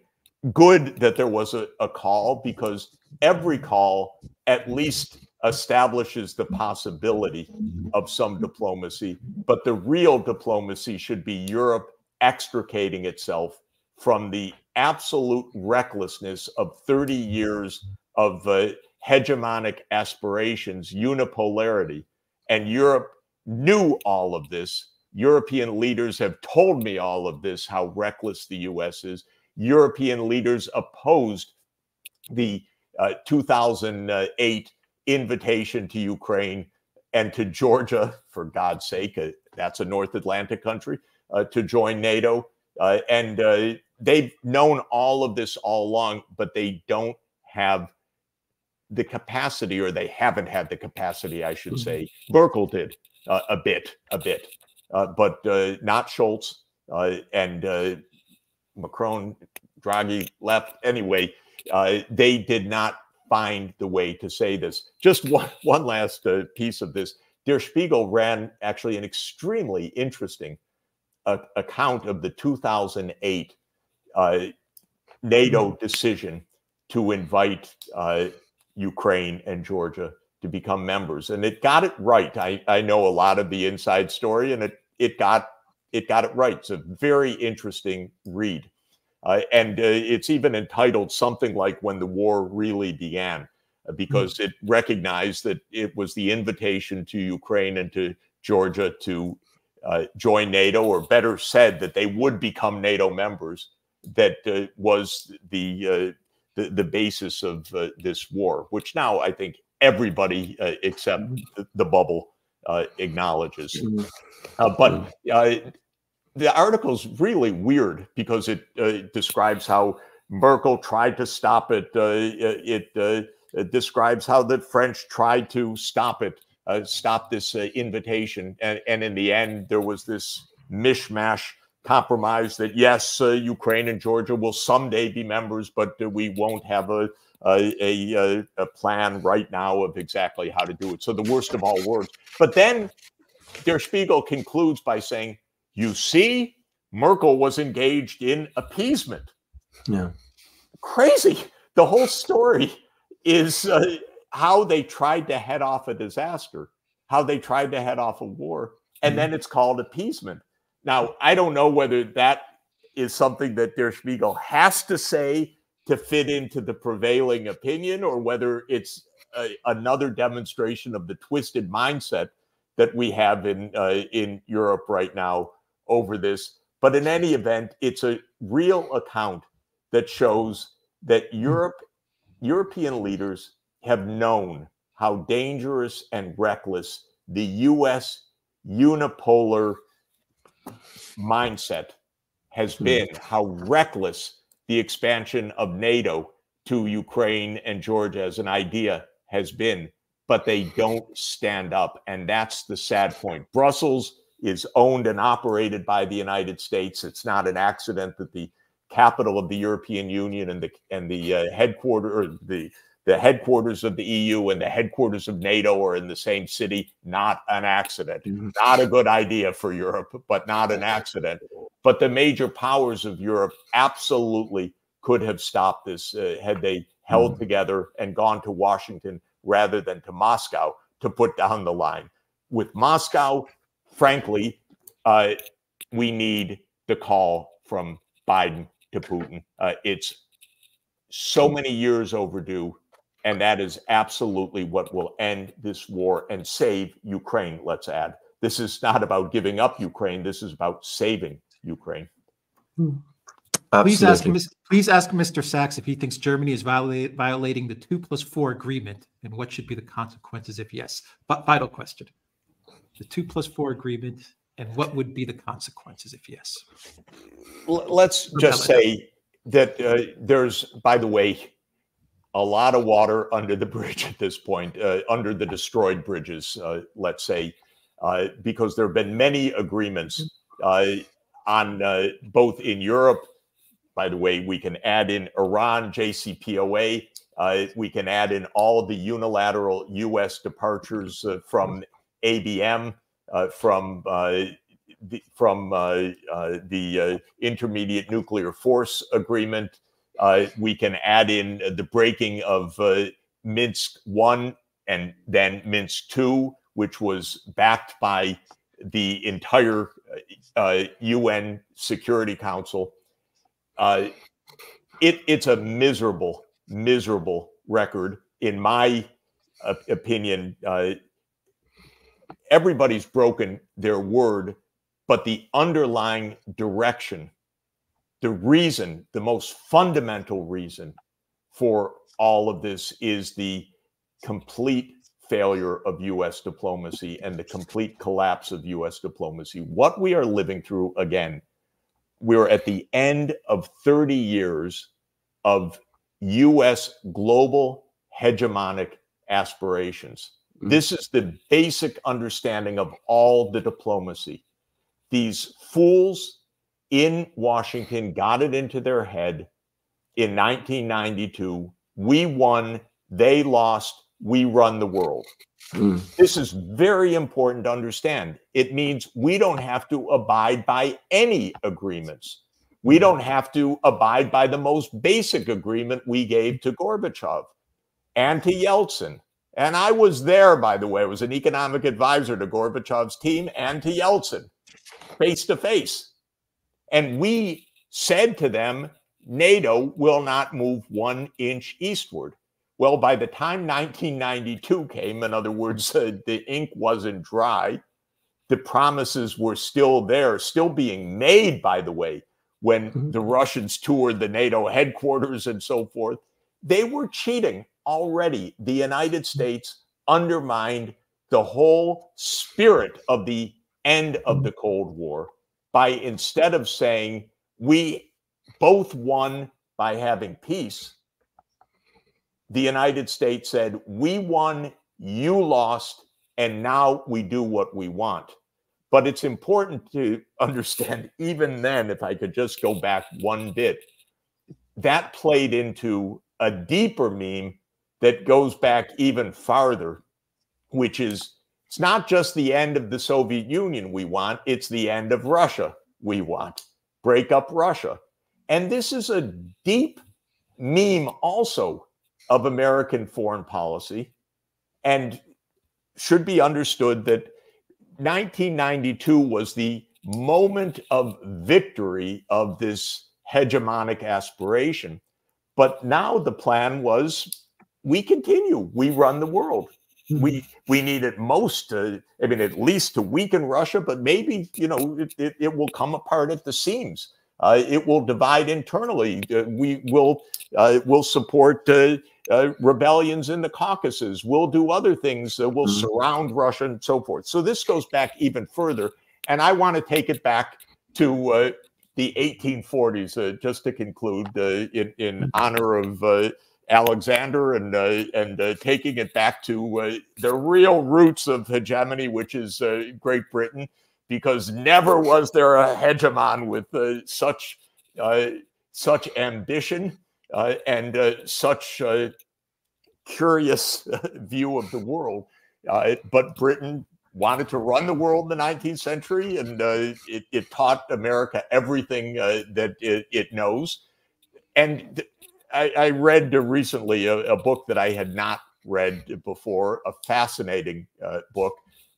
good that there was a, a call because every call at least establishes the possibility of some diplomacy. But the real diplomacy should be Europe extricating itself from the absolute recklessness of 30 years of uh, hegemonic aspirations, unipolarity, and Europe knew all of this. European leaders have told me all of this, how reckless the US is. European leaders opposed the uh, 2008 invitation to Ukraine and to Georgia, for God's sake, uh, that's a North Atlantic country, uh, to join NATO. Uh, and uh, they've known all of this all along, but they don't have the capacity, or they haven't had the capacity, I should mm-hmm. say. Merkel did uh, a bit, a bit, uh, but uh, not Scholz uh, and uh, Macron, Draghi left. Anyway, uh, they did not find the way to say this. Just one, one last piece of this. Der Spiegel ran actually an extremely interesting account of the 2008 NATO mm-hmm. decision to invite Ukraine and Georgia to become members. And it got it right. I, I know a lot of the inside story and it, it got it got it right. It's a very interesting read. Uh, and uh, it's even entitled something like When the War Really Began. uh, because it recognized that it was the invitation to Ukraine and to Georgia to uh, join NATO, or better said, that they would become NATO members, that uh, was the, uh, the, the basis of uh, this war, which now I think everybody uh, except mm-hmm. the, the bubble acknowledges. Mm-hmm. but the article is really weird because it describes how Merkel tried to stop it. it it describes how the French tried to stop it, uh, stop this uh, invitation, and, and in the end, there was this mishmash compromise that yes, uh, Ukraine and Georgia will someday be members, but uh, we won't have a a, a a, plan right now of exactly how to do it. So the worst of all worlds. But then Der Spiegel concludes by saying, "You see, Merkel was engaged in appeasement." Yeah, crazy. The whole story is uh, how they tried to head off a disaster, how they tried to head off a war, and mm-hmm. then it's called appeasement. Now, I don't know whether that is something that Der Spiegel has to say to fit into the prevailing opinion, or whether it's a, another demonstration of the twisted mindset that we have in uh, in Europe right now over this. But in any event, it's a real account that shows that. Europe European leaders have known how dangerous and reckless the US unipolar mindset has hmm. been, how reckless the expansion of NATO to Ukraine and Georgia as an idea has been, but they don't stand up. And that's the sad point. Brussels is owned and operated by the United States. It's not an accident that the capital of the European Union and the and the uh, headquarter or the the headquarters of the EU and the headquarters of NATO are in the same city. Not an accident. Mm-hmm. Not a good idea for Europe, but not an accident. But the major powers of Europe absolutely could have stopped this uh, had they held mm-hmm. together and gone to Washington rather than to Moscow to put down the line. With Moscow, frankly, uh, we need the call from Biden to Putin. Uh, it's so many years overdue. And that is absolutely what will end this war and save Ukraine, let's add. This is not about giving up Ukraine. This is about saving Ukraine. Please ask, please ask Mr. Sachs if he thinks Germany is violate, violating the two plus four agreement and what should be the consequences if yes. But vital question. The two plus four agreement and what would be the consequences if yes? Let's just say that uh, there's, by the way, a lot of water under the bridge at this point, uh, under the destroyed bridges, uh, let's say, uh, because there have been many agreements uh, on uh, both in Europe. By the way, we can add in Iran, JCPOA. we can add in all the unilateral U.S. departures from ABM uh, from uh, the, from uh, the Intermediate Nuclear Force Agreement. We can add in the breaking of Minsk One and then Minsk Two, which was backed by the entire uh, UN Security Council. Uh, it, it's a miserable, miserable record, in my uh, opinion. everybody's broken their word, but the underlying direction, the reason, the most fundamental reason for all of this is the complete failure of US diplomacy and the complete collapse of US diplomacy. What we are living through again, we're at the end of 30 years of US global hegemonic aspirations. Mm. This is the basic understanding of all the diplomacy. These fools in Washington got it into their head in 1992 we won, they lost, we run the world. Mm. This is very important to understand. It means we don't have to abide by any agreements. We don't have to abide by the most basic agreement we gave to Gorbachev and to Yeltsin. And I was there, by the way, I was an economic advisor to Gorbachev's team and to Yeltsin face to face. And we said to them, NATO will not move one inch eastward. Well, by the time 1992 came, in other words, uh, the ink wasn't dry, the promises were still there, still being made, by the way, when mm-hmm. the Russians toured the NATO headquarters and so forth. They were cheating already. The United States undermined the whole spirit of the end of mm-hmm. the Cold War by instead of saying, we both won by having peace, the United States said, we won, you lost, and now we do what we want. But it's important to understand, even then, if I could just go back one bit, that played into a deeper meme that goes back even farther, which is it's not just the end of the Soviet Union we want, it's the end of Russia we want. Break up Russia. And this is a deep meme also of American foreign policy and should be understood that 1992 was the moment of victory of this hegemonic aspiration. But now the plan was we continue, we run the world. We hmm. we need at most, to, I mean, at least to weaken Russia, but maybe you know it, it, it will come apart at the seams. Uh, it will divide internally. Uh, we will uh, will support uh, uh, rebellions in the Caucasus. We'll do other things. we'll mm-hmm. surround Russia and so forth. So this goes back even further, and I want to take it back to uh, the 1840s, just to conclude, in, in mm-hmm. honor of Alexander and uh, and uh, taking it back to uh, the real roots of hegemony, which is uh, Great Britain, because never was there a hegemon with uh, such uh, such ambition and such curious view of the world. but Britain wanted to run the world in the 19th century, and it, it, taught America everything that it, it knows. And I, I read recently a, a, book that I had not read before, a fascinating uh, book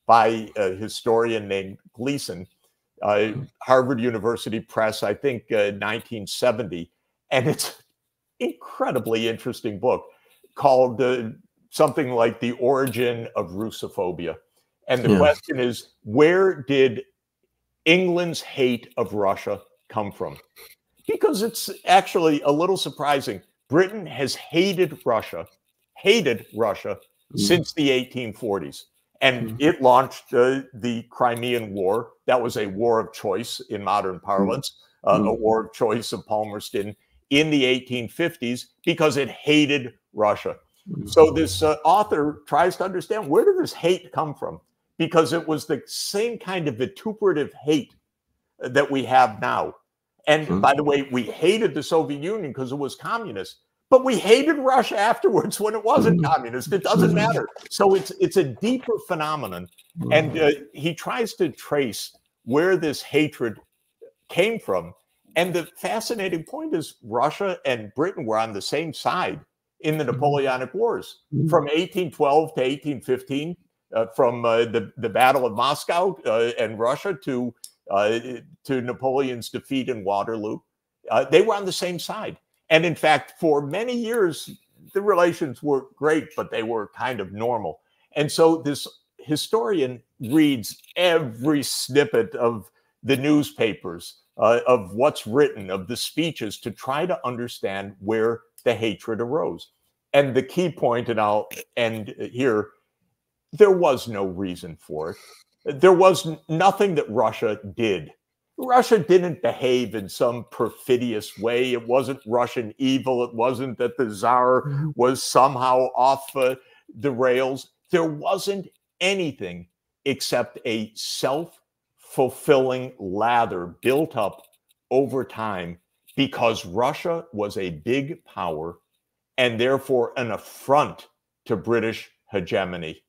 by a historian named Gleason, uh, hmm. Harvard University Press, I think uh, 1970. And it's incredibly interesting book called uh, something like The Origin of Russophobia. And the yeah. question is where did England's hate of Russia come from? Because it's actually a little surprising. Britain has hated Russia, hated Russia mm. since the 1840s. And mm. it launched uh, the Crimean War. That was a war of choice in modern parlance, mm. uh, a mm. war of choice of Palmerston in the 1850s because it hated Russia. Mm. So this uh, author tries to understand where did this hate come from? Because it was the same kind of vituperative hate that we have now. And mm-hmm. by the way, we hated the Soviet Union because it was communist, but we hated Russia afterwards when it wasn't mm-hmm. communist. It doesn't mm-hmm. matter. So it's it's a deeper phenomenon, and mm-hmm. uh, he tries to trace where this hatred came from. And the fascinating point is Russia and Britain were on the same side in the mm-hmm. Napoleonic Wars from 1812 to 1815, uh, from uh, the, the Battle of Moscow uh, and Russia to uh, to Napoleon's defeat in Waterloo. Uh, they were on the same side. And in fact, for many years, the relations were great, but they were kind of normal. And so this historian reads every snippet of the newspapers, uh, of what's written, of the speeches to try to understand where the hatred arose. And the key point, and I'll end here, there was no reason for it there was nothing that Russia did. Russia didn't behave in some perfidious way. It wasn't Russian evil. It wasn't that the czar mm-hmm. was somehow off uh, the rails. There wasn't anything except a self fulfilling lather built up over time because Russia was a big power and therefore an affront to British hegemony.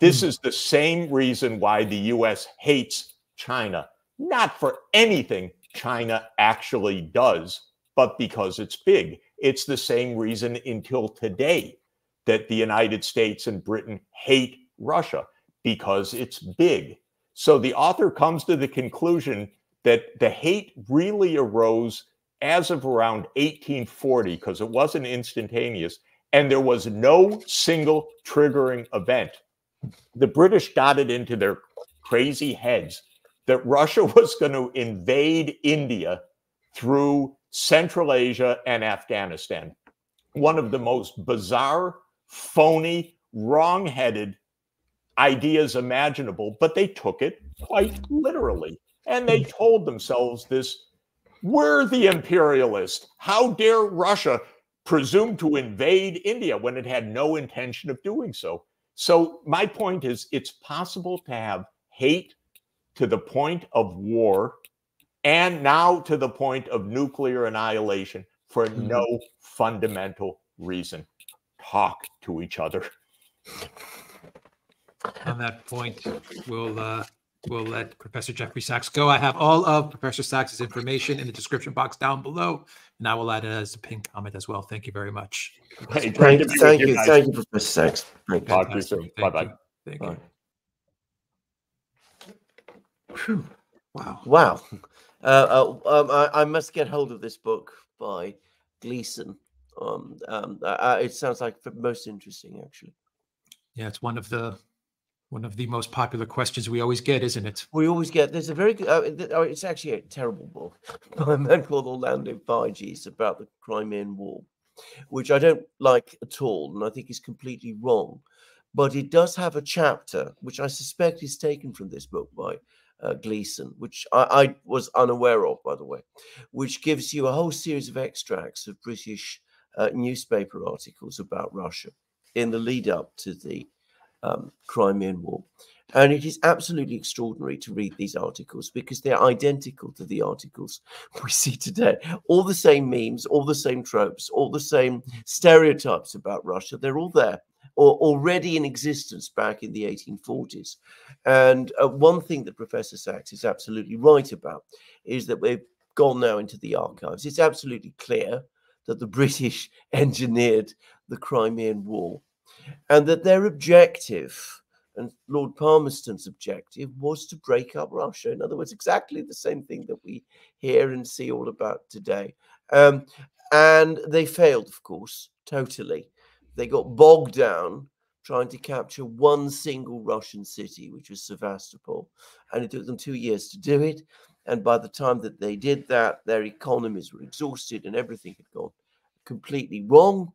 This hmm. is the same reason why the US hates China, not for anything China actually does, but because it's big. It's the same reason until today that the United States and Britain hate Russia because it's big. So the author comes to the conclusion that the hate really arose as of around 1840, because it wasn't instantaneous, and there was no single triggering event. The British got it into their crazy heads that Russia was going to invade India through Central Asia and Afghanistan. One of the most bizarre, phony, wrong headed ideas imaginable, but they took it quite literally. And they told themselves this we're the imperialist. How dare Russia presume to invade India when it had no intention of doing so? So, my point is it's possible to have hate to the point of war and now to the point of nuclear annihilation for mm-hmm. no fundamental reason. Talk to each other. On that point, we'll uh, we'll let Professor Jeffrey Sachs go. I have all of Professor Sachs's information in the description box down below, and I will add it as a pinned comment as well. Thank you very much. Hey, thank, thank you, thank you, Professor Sachs. Thank Talk to you soon. Bye bye. Thank bye. you. Wow. Wow. Uh, uh, um, I, I, must get hold of this book by Gleason. Um, um, uh, it sounds like most interesting, actually. Yeah, it's one of the one of the most popular questions we always get, isn't it? We always get. There's a very good. Uh, it's actually a terrible book by a man called Orlando Figes about the Crimean War, which I don't like at all, and I think is completely wrong. But it does have a chapter which I suspect is taken from this book by uh, Gleason, which I, I, was unaware of, by the way, which gives you a whole series of extracts of British uh, newspaper articles about Russia in the lead up to the um, Crimean War. And it is absolutely extraordinary to read these articles because they're identical to the articles we see today. All the same memes, all the same tropes, all the same stereotypes about Russia, they're all there or already in existence back in the 1840s. And uh, one thing that Professor Sachs is absolutely right about is that we've gone now into the archives. It's absolutely clear that the British engineered the Crimean War and that their objective and Lord Palmerston's objective was to break up Russia. In other words, exactly the same thing that we hear and see all about today. Um, and they failed, of course, totally. They got bogged down trying to capture one single Russian city, which was Sevastopol. And it took them two years to do it. And by the time that they did that, their economies were exhausted and everything had gone completely wrong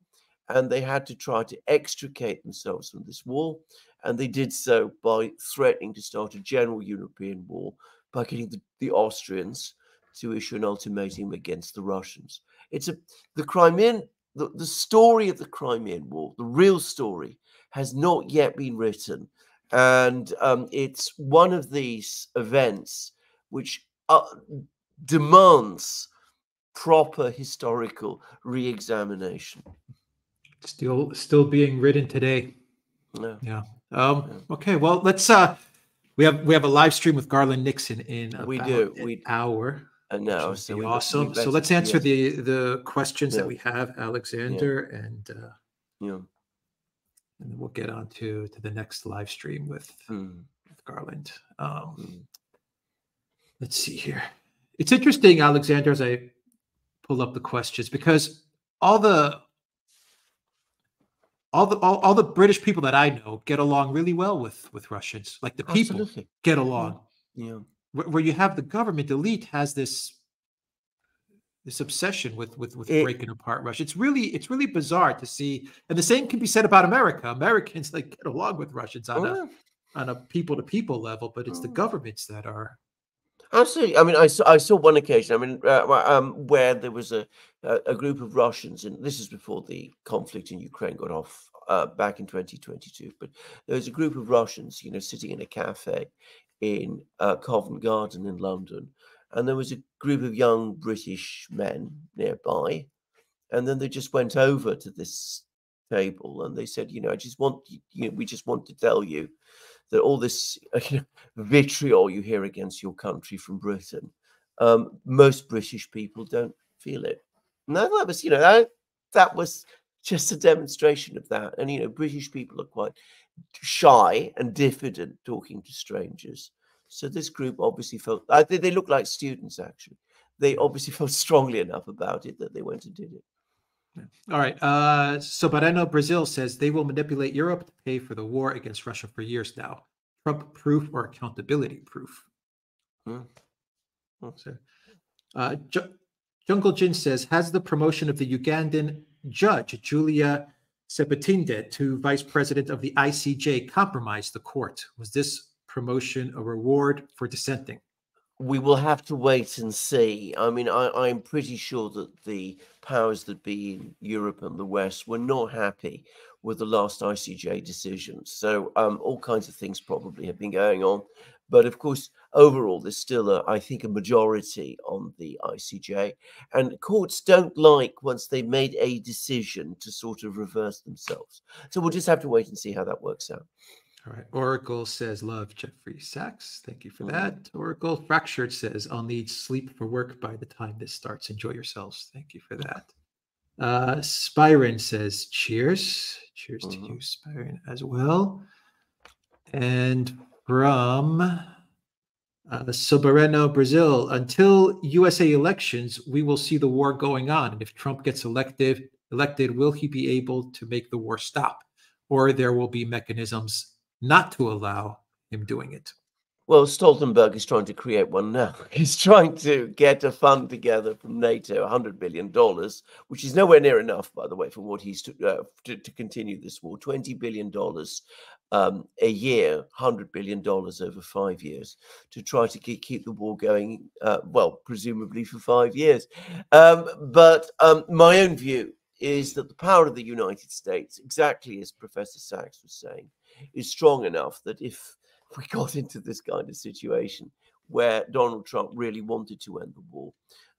and they had to try to extricate themselves from this war. And they did so by threatening to start a general European war by getting the, the Austrians to issue an ultimatum against the Russians. It's a the Crimean the, the story of the Crimean War, the real story, has not yet been written. And um, it's one of these events which uh, demands proper historical re examination. Still, still being written today. Yeah. yeah. Um, yeah. Okay. Well, let's. uh We have we have a live stream with Garland Nixon in we do we hour. Uh, no, so we, awesome. We so let's answer yes. the the questions yeah. that we have, Alexander, and uh, yeah, and then we'll get on to to the next live stream with, mm. with Garland. Um, mm. Let's see here. It's interesting, Alexander, as I pull up the questions because all the all the all, all, the British people that I know get along really well with with Russians. Like the people Absolutely. get along. Yeah. Where, where, you have the government elite has this this obsession with with with it, breaking apart Russia. It's really it's really bizarre to see, and the same can be said about America. Americans like get along with Russians on oh, a on a people to people level, but it's oh. the governments that are Absolutely. I mean, I saw, I saw one occasion. I mean, uh, um, where there was a a group of Russians, and this is before the conflict in Ukraine got off uh, back in 2022. But there was a group of Russians, you know, sitting in a cafe in uh, Covent Garden in London, and there was a group of young British men nearby, and then they just went over to this table and they said, you know, I just want you know, we just want to tell you that all this you know, vitriol you hear against your country from Britain, um, most British people don't feel it. No, that was, you know, that, that was just a demonstration of that. And, you know, British people are quite shy and diffident talking to strangers. So this group obviously felt, I think they look like students actually. They obviously felt strongly enough about it that they went and did it. All right. Uh, so Bareno Brazil says they will manipulate Europe to pay for the war against Russia for years now. Trump proof or accountability proof? Hmm. So, uh, J- Jungle Jin says, has the promotion of the Ugandan judge, Julia Sebutinde, to vice president of the ICJ compromised the court? Was this promotion a reward for dissenting? We will have to wait and see. I mean, I, am pretty sure that the powers that be in Europe and the West were not happy with the last ICJ decision. So, um, all kinds of things probably have been going on. But of course, overall, there's still, a, I think, a majority on the ICJ. And courts don't like, once they've made a decision, to sort of reverse themselves. So, we'll just have to wait and see how that works out. All right. Oracle says, love Jeffrey Sachs. Thank you for that. Mm-hmm. Oracle Fractured says, I'll need sleep for work by the time this starts. Enjoy yourselves. Thank you for that. Uh, Spyron says, cheers. Cheers mm-hmm. to you, Spyron, as well. And from uh, Soberano, Brazil, until USA elections, we will see the war going on. And if Trump gets elected, elected, will he be able to make the war stop? Or there will be mechanisms not to allow him doing it. Well, Stoltenberg is trying to create one now. He's trying to get a fund together from NATO, $100 billion, which is nowhere near enough, by the way, for what he's to, uh, to, to, continue this war. $20 billion um, a year, $100 billion over five years to try to keep, keep the war going, uh, well, presumably for five years. Um, but um, my own view is that the power of the United States, exactly as Professor Sachs was saying, is strong enough that if we got into this kind of situation where Donald Trump really wanted to end the war,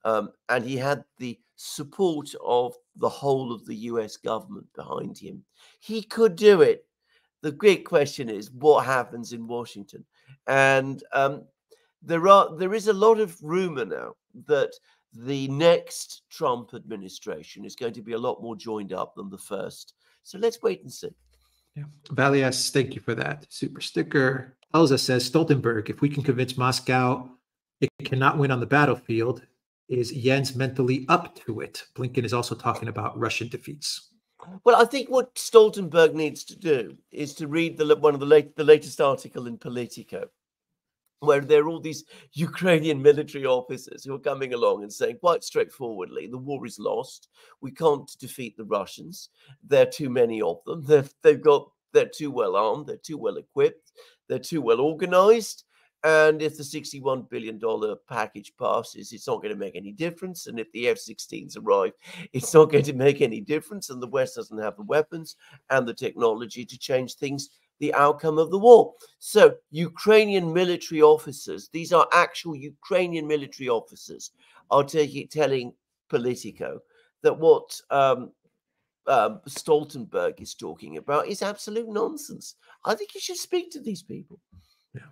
um, and he had the support of the whole of the US government behind him, he could do it. The great question is what happens in Washington? And um, there are there is a lot of rumor now that the next Trump administration is going to be a lot more joined up than the first. So let's wait and see. Yeah. Valias, thank you for that. Super sticker. Elza says Stoltenberg, if we can convince Moscow it cannot win on the battlefield, is Jens mentally up to it? Blinken is also talking about Russian defeats. Well, I think what Stoltenberg needs to do is to read the one of the late the latest article in Politico, where there are all these Ukrainian military officers who are coming along and saying quite straightforwardly, the war is lost. We can't defeat the Russians. There are too many of them. They've, they've got they're too well armed. They're too well equipped. They're too well organized. And if the $61 billion package passes, it's not going to make any difference. And if the F 16s arrive, it's not going to make any difference. And the West doesn't have the weapons and the technology to change things the outcome of the war. So, Ukrainian military officers, these are actual Ukrainian military officers, are taking, telling Politico that what um, um, Stoltenberg is talking about is absolute nonsense. I think you should speak to these people. Yeah.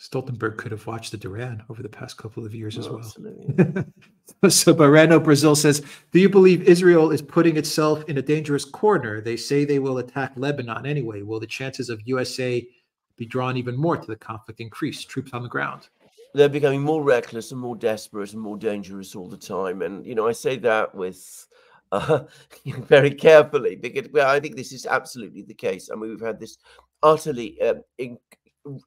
Stoltenberg could have watched the Duran over the past couple of years as well. so Barano Brazil says, Do you believe Israel is putting itself in a dangerous corner? They say they will attack Lebanon anyway. Will the chances of USA be drawn even more to the conflict increase? Troops on the ground. They're becoming more reckless and more desperate and more dangerous all the time. And, you know, I say that with uh, very carefully because well, I think this is absolutely the case. I mean, we've had this utterly uh, in,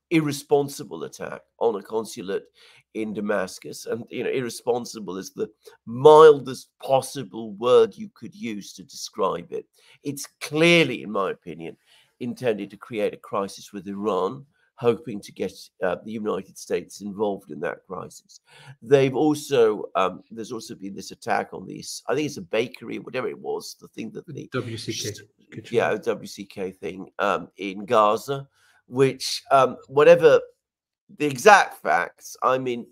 irresponsible attack on a consulate in Damascus. And, you know, irresponsible is the mildest possible word you could use to describe it. It's clearly, in my opinion, intended to create a crisis with Iran hoping to get uh, the United States involved in that crisis. They've also um, there's also been this attack on this. I think it's a bakery, whatever it was, the thing that the WCK, yeah, WCK thing um, in Gaza, which um, whatever the exact facts, I mean,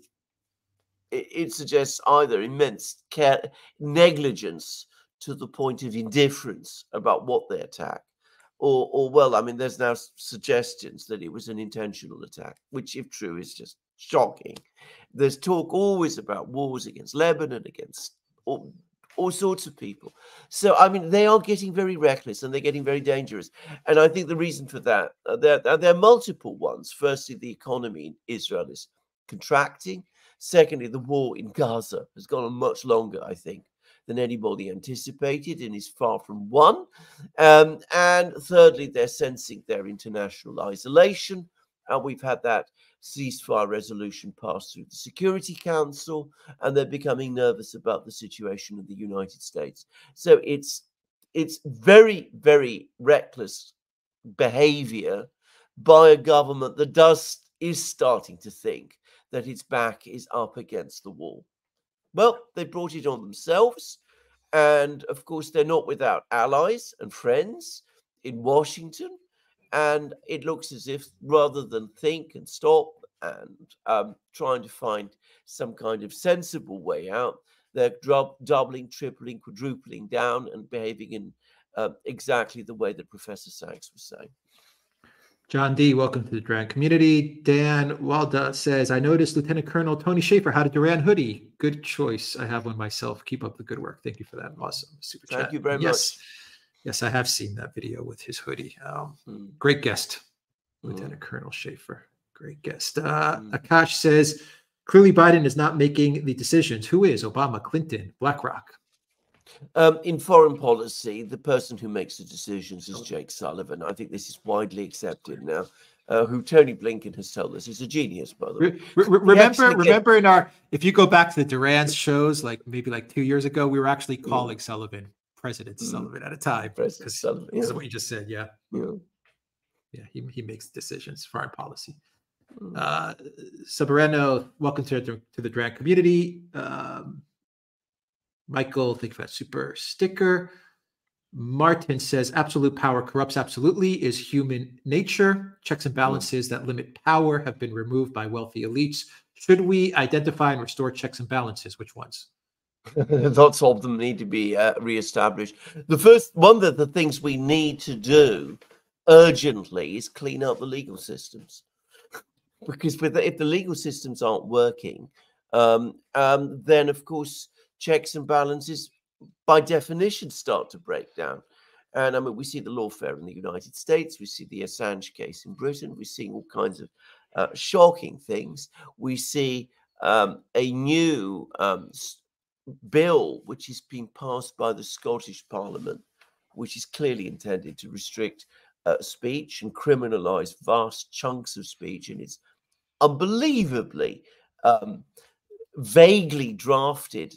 it, it suggests either immense care, negligence to the point of indifference about what they attack or, or well, I mean, there's now suggestions that it was an intentional attack, which, if true, is just shocking. There's talk always about wars against Lebanon, against all, sorts of people. So, I mean, they are getting very reckless and they're getting very dangerous. And I think the reason for that, uh, there, there are multiple ones. Firstly, the economy in Israel is contracting. Secondly, the war in Gaza has gone on much longer, I think, than anybody anticipated and is far from one. Um, and thirdly, they're sensing their international isolation. And we've had that ceasefire resolution passed through the Security Council, and they're becoming nervous about the situation in the United States. So it's it's very, very reckless behavior by a government that does is starting to think that its back is up against the wall. Well, they brought it on themselves. And of course, they're not without allies and friends in Washington. And it looks as if rather than think and stop and um, trying to find some kind of sensible way out, they're doubling, tripling, quadrupling down and behaving in uh, exactly the way that Professor Sachs was saying. John D, welcome to the Duran community. Dan Walda says, I noticed Lieutenant Colonel Tony Shaffer had a Duran hoodie. Good choice. I have one myself. Keep up the good work. Thank you for that. Awesome. Super Thank chat. you very yes. much. Yes, I have seen that video with his hoodie. Um, mm. Great guest, mm. Lieutenant Colonel Shaffer. Great guest. Uh, mm. Akash says, clearly Biden is not making the decisions. Who is? Obama, Clinton, BlackRock. Um, in foreign policy, the person who makes the decisions is Jake Sullivan. I think this is widely accepted now. Uh, who Tony Blinken has told us is a genius, by the way. Re- remember, remember in our if you go back to the Duran's shows, like maybe like two years ago, we were actually calling yeah. Sullivan President mm. Sullivan at a time. President Sullivan. Yeah. This is what you just said. Yeah. Yeah. Yeah. He, he makes decisions, foreign policy. Mm. Uh, Sabareno, welcome to, to the Duran community. Um, Michael, thank you for that super sticker. Martin says absolute power corrupts absolutely is human nature. Checks and hmm. balances that limit power have been removed by wealthy elites. Should we identify and restore checks and balances? Which ones? Lots of them need to be uh, reestablished. The first one of the things we need to do urgently is clean up the legal systems. because the, if the legal systems aren't working, um, um, then of course checks and balances by definition start to break down. And I mean, we see the lawfare in the United States, we see the Assange case in Britain, we're seeing all kinds of uh, shocking things. We see um, a new um, bill which is being passed by the Scottish Parliament, which is clearly intended to restrict uh, speech and criminalize vast chunks of speech. And it's unbelievably um, vaguely drafted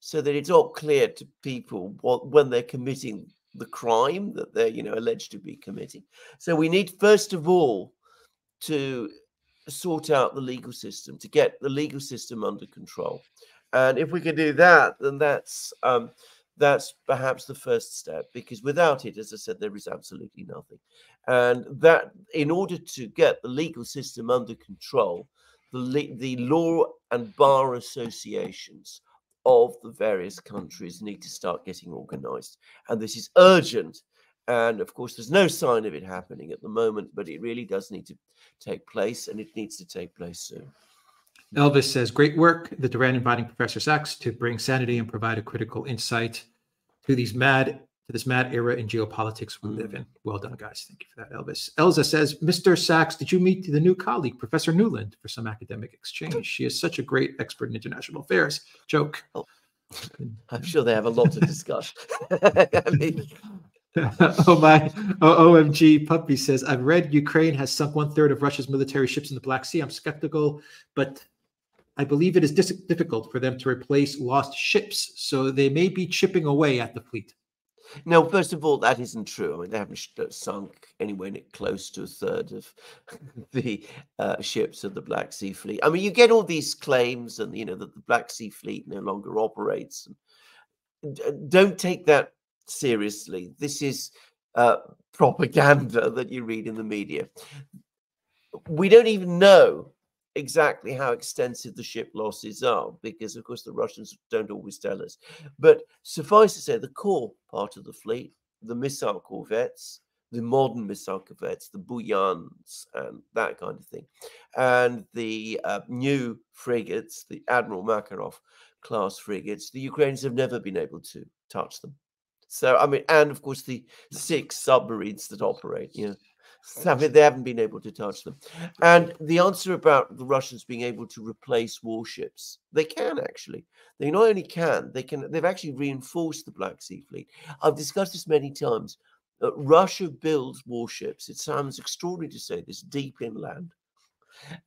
so that it's not clear to people what when they're committing the crime that they're you know alleged to be committing so we need first of all to sort out the legal system to get the legal system under control and if we can do that then that's um, that's perhaps the first step because without it as i said there is absolutely nothing and that in order to get the legal system under control the, the law and bar associations of the various countries need to start getting organized. And this is urgent. And of course, there's no sign of it happening at the moment, but it really does need to take place and it needs to take place soon. Elvis says, Great work. The Duran inviting Professor Sachs to bring sanity and provide a critical insight to these mad to this mad era in geopolitics we live in. Well done, guys. Thank you for that, Elvis. Elza says, Mr. Sachs, did you meet the new colleague, Professor Nuland, for some academic exchange? She is such a great expert in international affairs. Joke. Oh, I'm sure they have a lot to discuss. I mean, oh my oh, omg puppy says i've read ukraine has sunk one third of russia's military ships in the black sea i'm skeptical but i believe it is difficult for them to replace lost ships so they may be chipping away at the fleet no, first of all, that isn't true. I mean, they haven't uh, sunk anywhere close to a third of the uh, ships of the Black Sea Fleet. I mean, you get all these claims, and you know that the Black Sea Fleet no longer operates. Uh, don't take that seriously. This is uh, propaganda that you read in the media. We don't even know exactly how extensive the ship losses are because of course the russians don't always tell us. But suffice to say the core part of the fleet the missile corvettes the modern missile corvettes the buyans and that kind of thing and the uh, new frigates the admiral makarov class frigates the ukrainians have never been able to touch them. So i mean and of course the six submarines that operate you know they haven't been able to touch them. And the answer about the Russians being able to replace warships, they can actually. They not only can, they can. They've actually reinforced the Black Sea Fleet. I've discussed this many times. Uh, Russia builds warships. It sounds extraordinary to say this deep inland,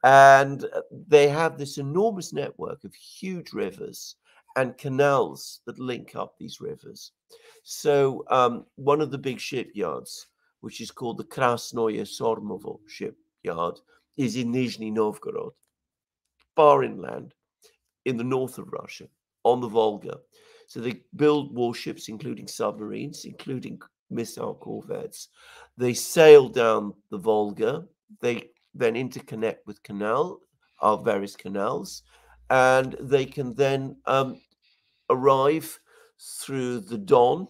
and uh, they have this enormous network of huge rivers and canals that link up these rivers. So um, one of the big shipyards which is called the Krasnoye Sormovo shipyard, is in Nizhny Novgorod, far inland in the north of Russia, on the Volga. So they build warships, including submarines, including missile corvettes. They sail down the Volga. They then interconnect with canal, our various canals, and they can then um, arrive through the Don,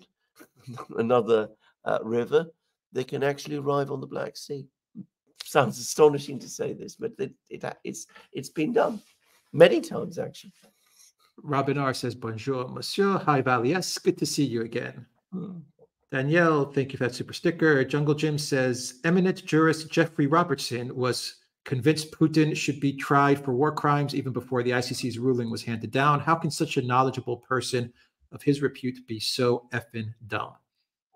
another uh, river, they can actually arrive on the Black Sea. Sounds astonishing to say this, but it, it, it's it's been done many times actually. Robin R says, Bonjour, Monsieur. Hi, Valies. Good to see you again. Hmm. Danielle, thank you for that super sticker. Jungle Jim says, eminent jurist Geoffrey Robertson was convinced Putin should be tried for war crimes even before the ICC's ruling was handed down. How can such a knowledgeable person of his repute be so effing dumb?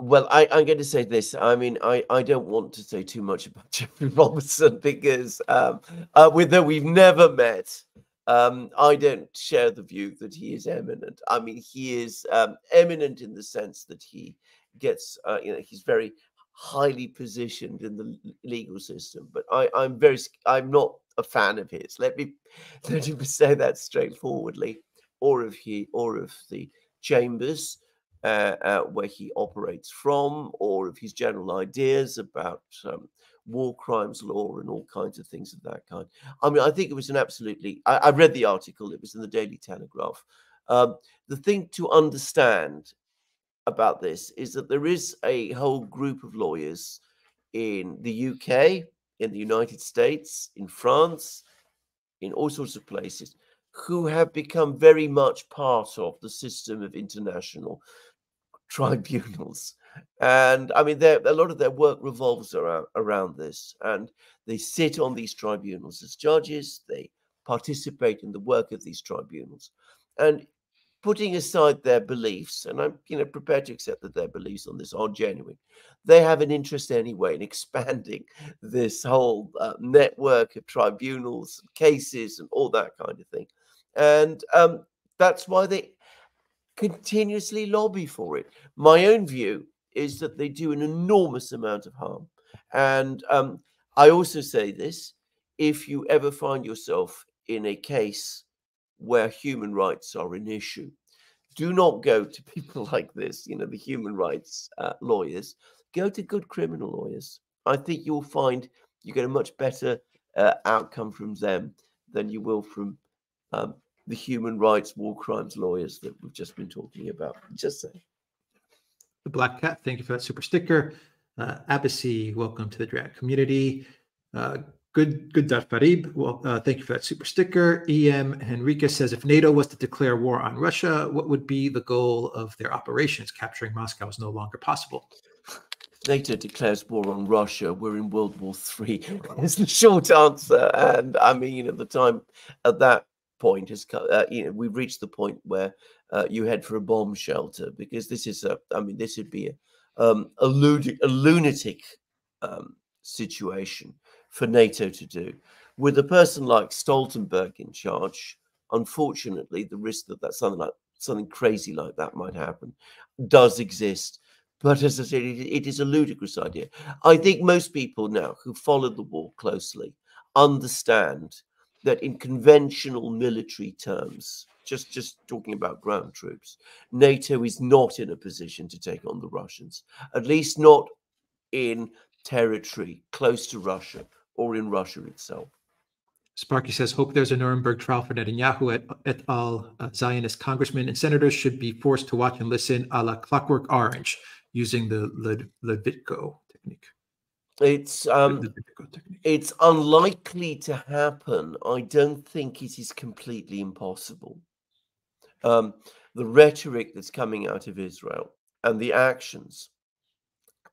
Well, I, am going to say this. I mean, I, I don't want to say too much about Geoffrey Robertson because, um, uh, with though we've never met, um, I don't share the view that he is eminent. I mean, he is um, eminent in the sense that he gets, uh, you know, he's very highly positioned in the legal system. But I, I'm very, I'm not a fan of his. Let me let me say that straightforwardly, or of he, or of the chambers uh, uh, where he operates from, or of his general ideas about um, war crimes law and all kinds of things of that kind. I mean, I think it was an absolutely. I, I read the article; it was in the Daily Telegraph. Um, the thing to understand about this is that there is a whole group of lawyers in the UK, in the United States, in France, in all sorts of places who have become very much part of the system of international tribunals. And I mean, a lot of their work revolves around, around this. And they sit on these tribunals as judges, they participate in the work of these tribunals. And putting aside their beliefs, and I'm you know prepared to accept that their beliefs on this are genuine, they have an interest anyway in expanding this whole uh, network of tribunals, cases, and all that kind of thing. And um, that's why they continuously lobby for it. My own view is that they do an enormous amount of harm. And um, I also say this if you ever find yourself in a case where human rights are an issue, do not go to people like this, you know, the human rights uh, lawyers. Go to good criminal lawyers. I think you'll find you get a much better uh, outcome from them than you will from um, the human rights war crimes lawyers that we've just been talking about. Just say. The Black Cat, thank you for that super sticker. Uh, Abbasi, welcome to the Duran community. Uh, good, good, Farib. Well, uh, thank you for that super sticker. EM Henrique says, if NATO was to declare war on Russia, what would be the goal of their operations? Capturing Moscow is no longer possible. NATO declares war on Russia, we're in World War Three. is the short answer. And I mean, at the time, at that point has uh, you know we've reached the point where uh, you head for a bomb shelter because this is a i mean this would be a um, a, a lunatic um, situation for nato to do. With a person like stoltenberg in charge unfortunately the risk that that something like something crazy like that might happen does exist. But as i said it, it is a ludicrous idea. I think most people now who follow the war closely understand that in conventional military terms, just just talking about ground troops, NATO is not in a position to take on the Russians, at least not in territory close to Russia or in Russia itself. Sparky says, hope there's a Nuremberg trial for Netanyahu et, et al. Uh, Zionist congressmen and senators should be forced to watch and listen a la Clockwork Orange using the Ludovico technique. It's um, it's unlikely to happen. I don't think it is completely impossible. Um, the rhetoric that's coming out of Israel and the actions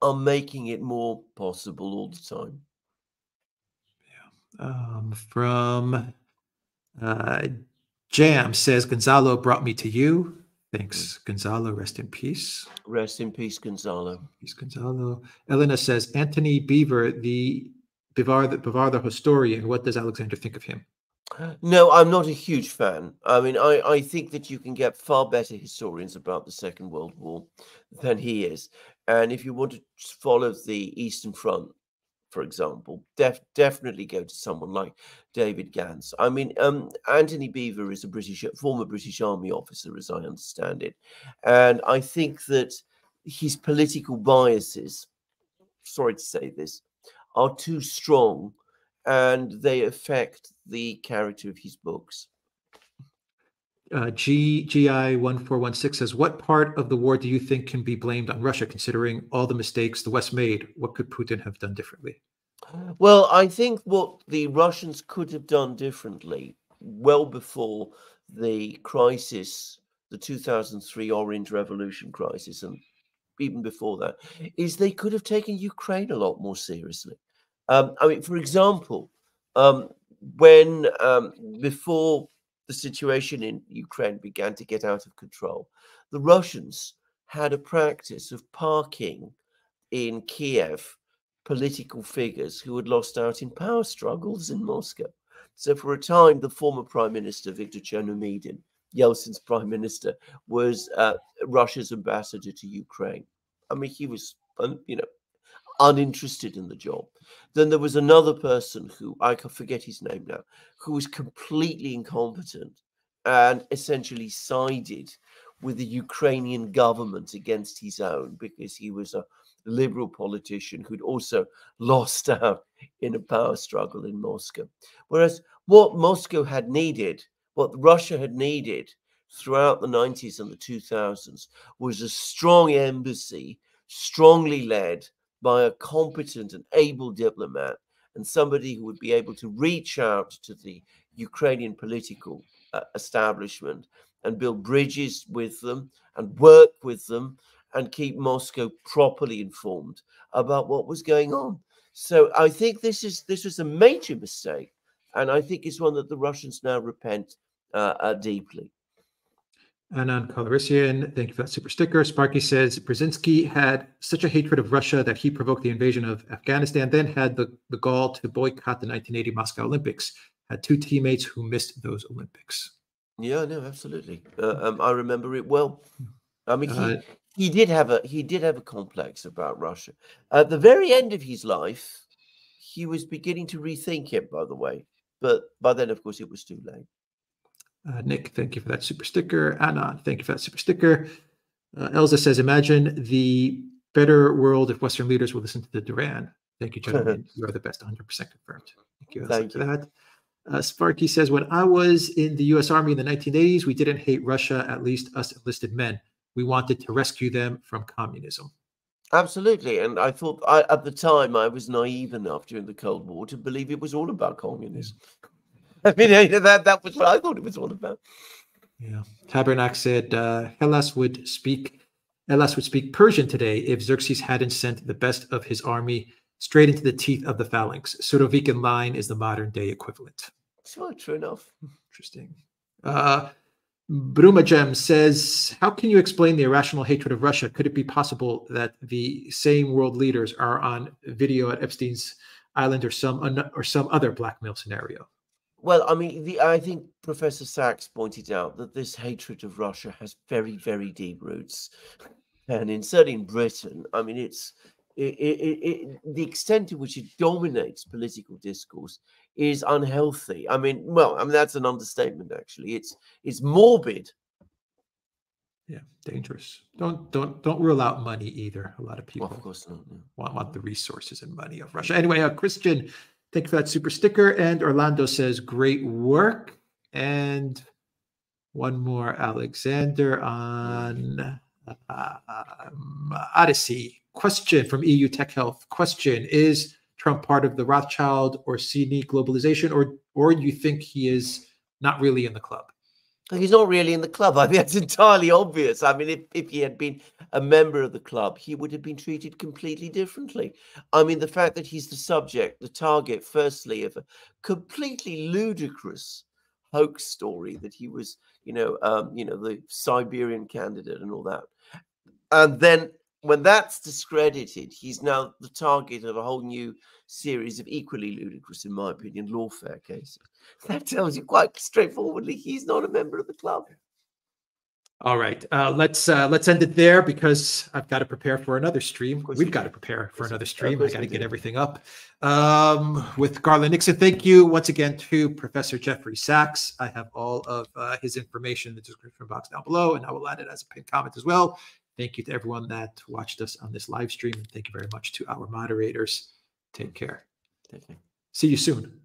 are making it more possible all the time. Yeah. Um, from uh, Jam says Gonzalo brought me to you. Thanks, Gonzalo. Rest in peace. Rest in peace, Gonzalo. Peace, Gonzalo. Elena says Antony Beevor, the Bivar, the Bivar the historian. What does Alexander think of him? No, I'm not a huge fan. I mean, I, I think that you can get far better historians about the Second World War than he is. And if you want to follow the Eastern Front, for example, def- definitely go to someone like David Glantz. I mean, um, Antony Beevor is a British former British Army officer, as I understand it, and I think that his political biases, sorry to say this, are too strong, and they affect the character of his books. Uh, GGI 1416 says, What part of the war do you think can be blamed on Russia, considering all the mistakes the West made? What could Putin have done differently? Well, I think what the Russians could have done differently well before the crisis, the 2003 Orange Revolution crisis, and even before that, is they could have taken Ukraine a lot more seriously. Um, I mean, for example, um, when um, before the situation in Ukraine began to get out of control, the Russians had a practice of parking in Kiev political figures who had lost out in power struggles in Moscow. So, for a time, the former Prime Minister Viktor Chernomyrdin, Yeltsin's Prime Minister, was uh, Russia's ambassador to Ukraine. I mean, he was, you know, uninterested in the job. Then there was another person who I can forget his name now, who was completely incompetent and essentially sided with the Ukrainian government against his own because he was a liberal politician who'd also lost out in a power struggle in Moscow. Whereas what Moscow had needed, what Russia had needed throughout the 90s and the 2000s was a strong embassy, strongly led by a competent and able diplomat and somebody who would be able to reach out to the Ukrainian political uh, establishment and build bridges with them and work with them and keep Moscow properly informed about what was going on. So I think this is this was a major mistake, and I think it's one that the Russians now repent uh, uh, deeply. Anan Colorisian, thank you for that super sticker. Sparky says Brzezinski had such a hatred of Russia that he provoked the invasion of Afghanistan, then had the, the gall to boycott the 1980 Moscow Olympics. Had two teammates who missed those Olympics. Yeah, no, absolutely. Uh, um, I remember it well. I mean, he, uh, he did have a he did have a complex about Russia. At the very end of his life, he was beginning to rethink it. By the way, but by then, of course, it was too late. Uh, Nick, thank you for that super sticker. Anna, thank you for that super sticker. Uh, Elza says, "Imagine the better world if Western leaders will listen to the Duran." Thank you, gentlemen. you are the best. 100% confirmed. Thank you, Elza, thank for you. that. Uh, Sparky says, when I was in the U.S. Army in the 1980s, we didn't hate Russia, at least us enlisted men. We wanted to rescue them from communism. Absolutely. And I thought I, at the time I was naive enough during the Cold War to believe it was all about communism. I mean, that, that was what I thought it was all about. Yeah. Tabernak said uh, Hellas would speak Hellas would speak Persian today if Xerxes hadn't sent the best of his army straight into the teeth of the phalanx. Surovikin line is the modern day equivalent. Sure, true enough. Interesting. Uh, Brumajem says, How can you explain the irrational hatred of Russia? Could it be possible that the same world leaders are on video at Epstein's island or some or some other blackmail scenario? Well, I mean, the, I think Professor Sachs pointed out that this hatred of Russia has very, very deep roots, and in certainly in Britain, I mean, it's it, it, it, the extent to which it dominates political discourse is unhealthy. I mean, well, I mean that's an understatement. Actually, it's it's morbid. Yeah, dangerous. Don't don't don't rule out money either. A lot of people, well, of course, not, no. want, want the resources and money of Russia. Anyway, uh, Christian, thank you for that super sticker. And Orlando says, "Great work." And one more, Alexander on um, Odysee. Question from EU Tech Health. Question is Trump part of the Rothschild or Orsini globalization, or or do you think he is not really in the club? He's not really in the club. I mean, that's entirely obvious. I mean, if, if he had been a member of the club, he would have been treated completely differently. I mean, the fact that he's the subject, the target, firstly, of a completely ludicrous hoax story that he was, you know, um, you know, the Siberian candidate and all that. And then when that's discredited, he's now the target of a whole new series of equally ludicrous, in my opinion, lawfare cases. That tells you quite straightforwardly he's not a member of the club. All right, uh, let's uh, let's end it there because I've got to prepare for another stream. We've got to prepare for another stream. I got to get everything up um, with Garland Nixon. Thank you once again to Professor Jeffrey Sachs. I have all of uh, his information in the description box down below, and I will add it as a pinned comment as well. Thank you to everyone that watched us on this live stream. Thank you very much to our moderators. Take care. See you soon. See you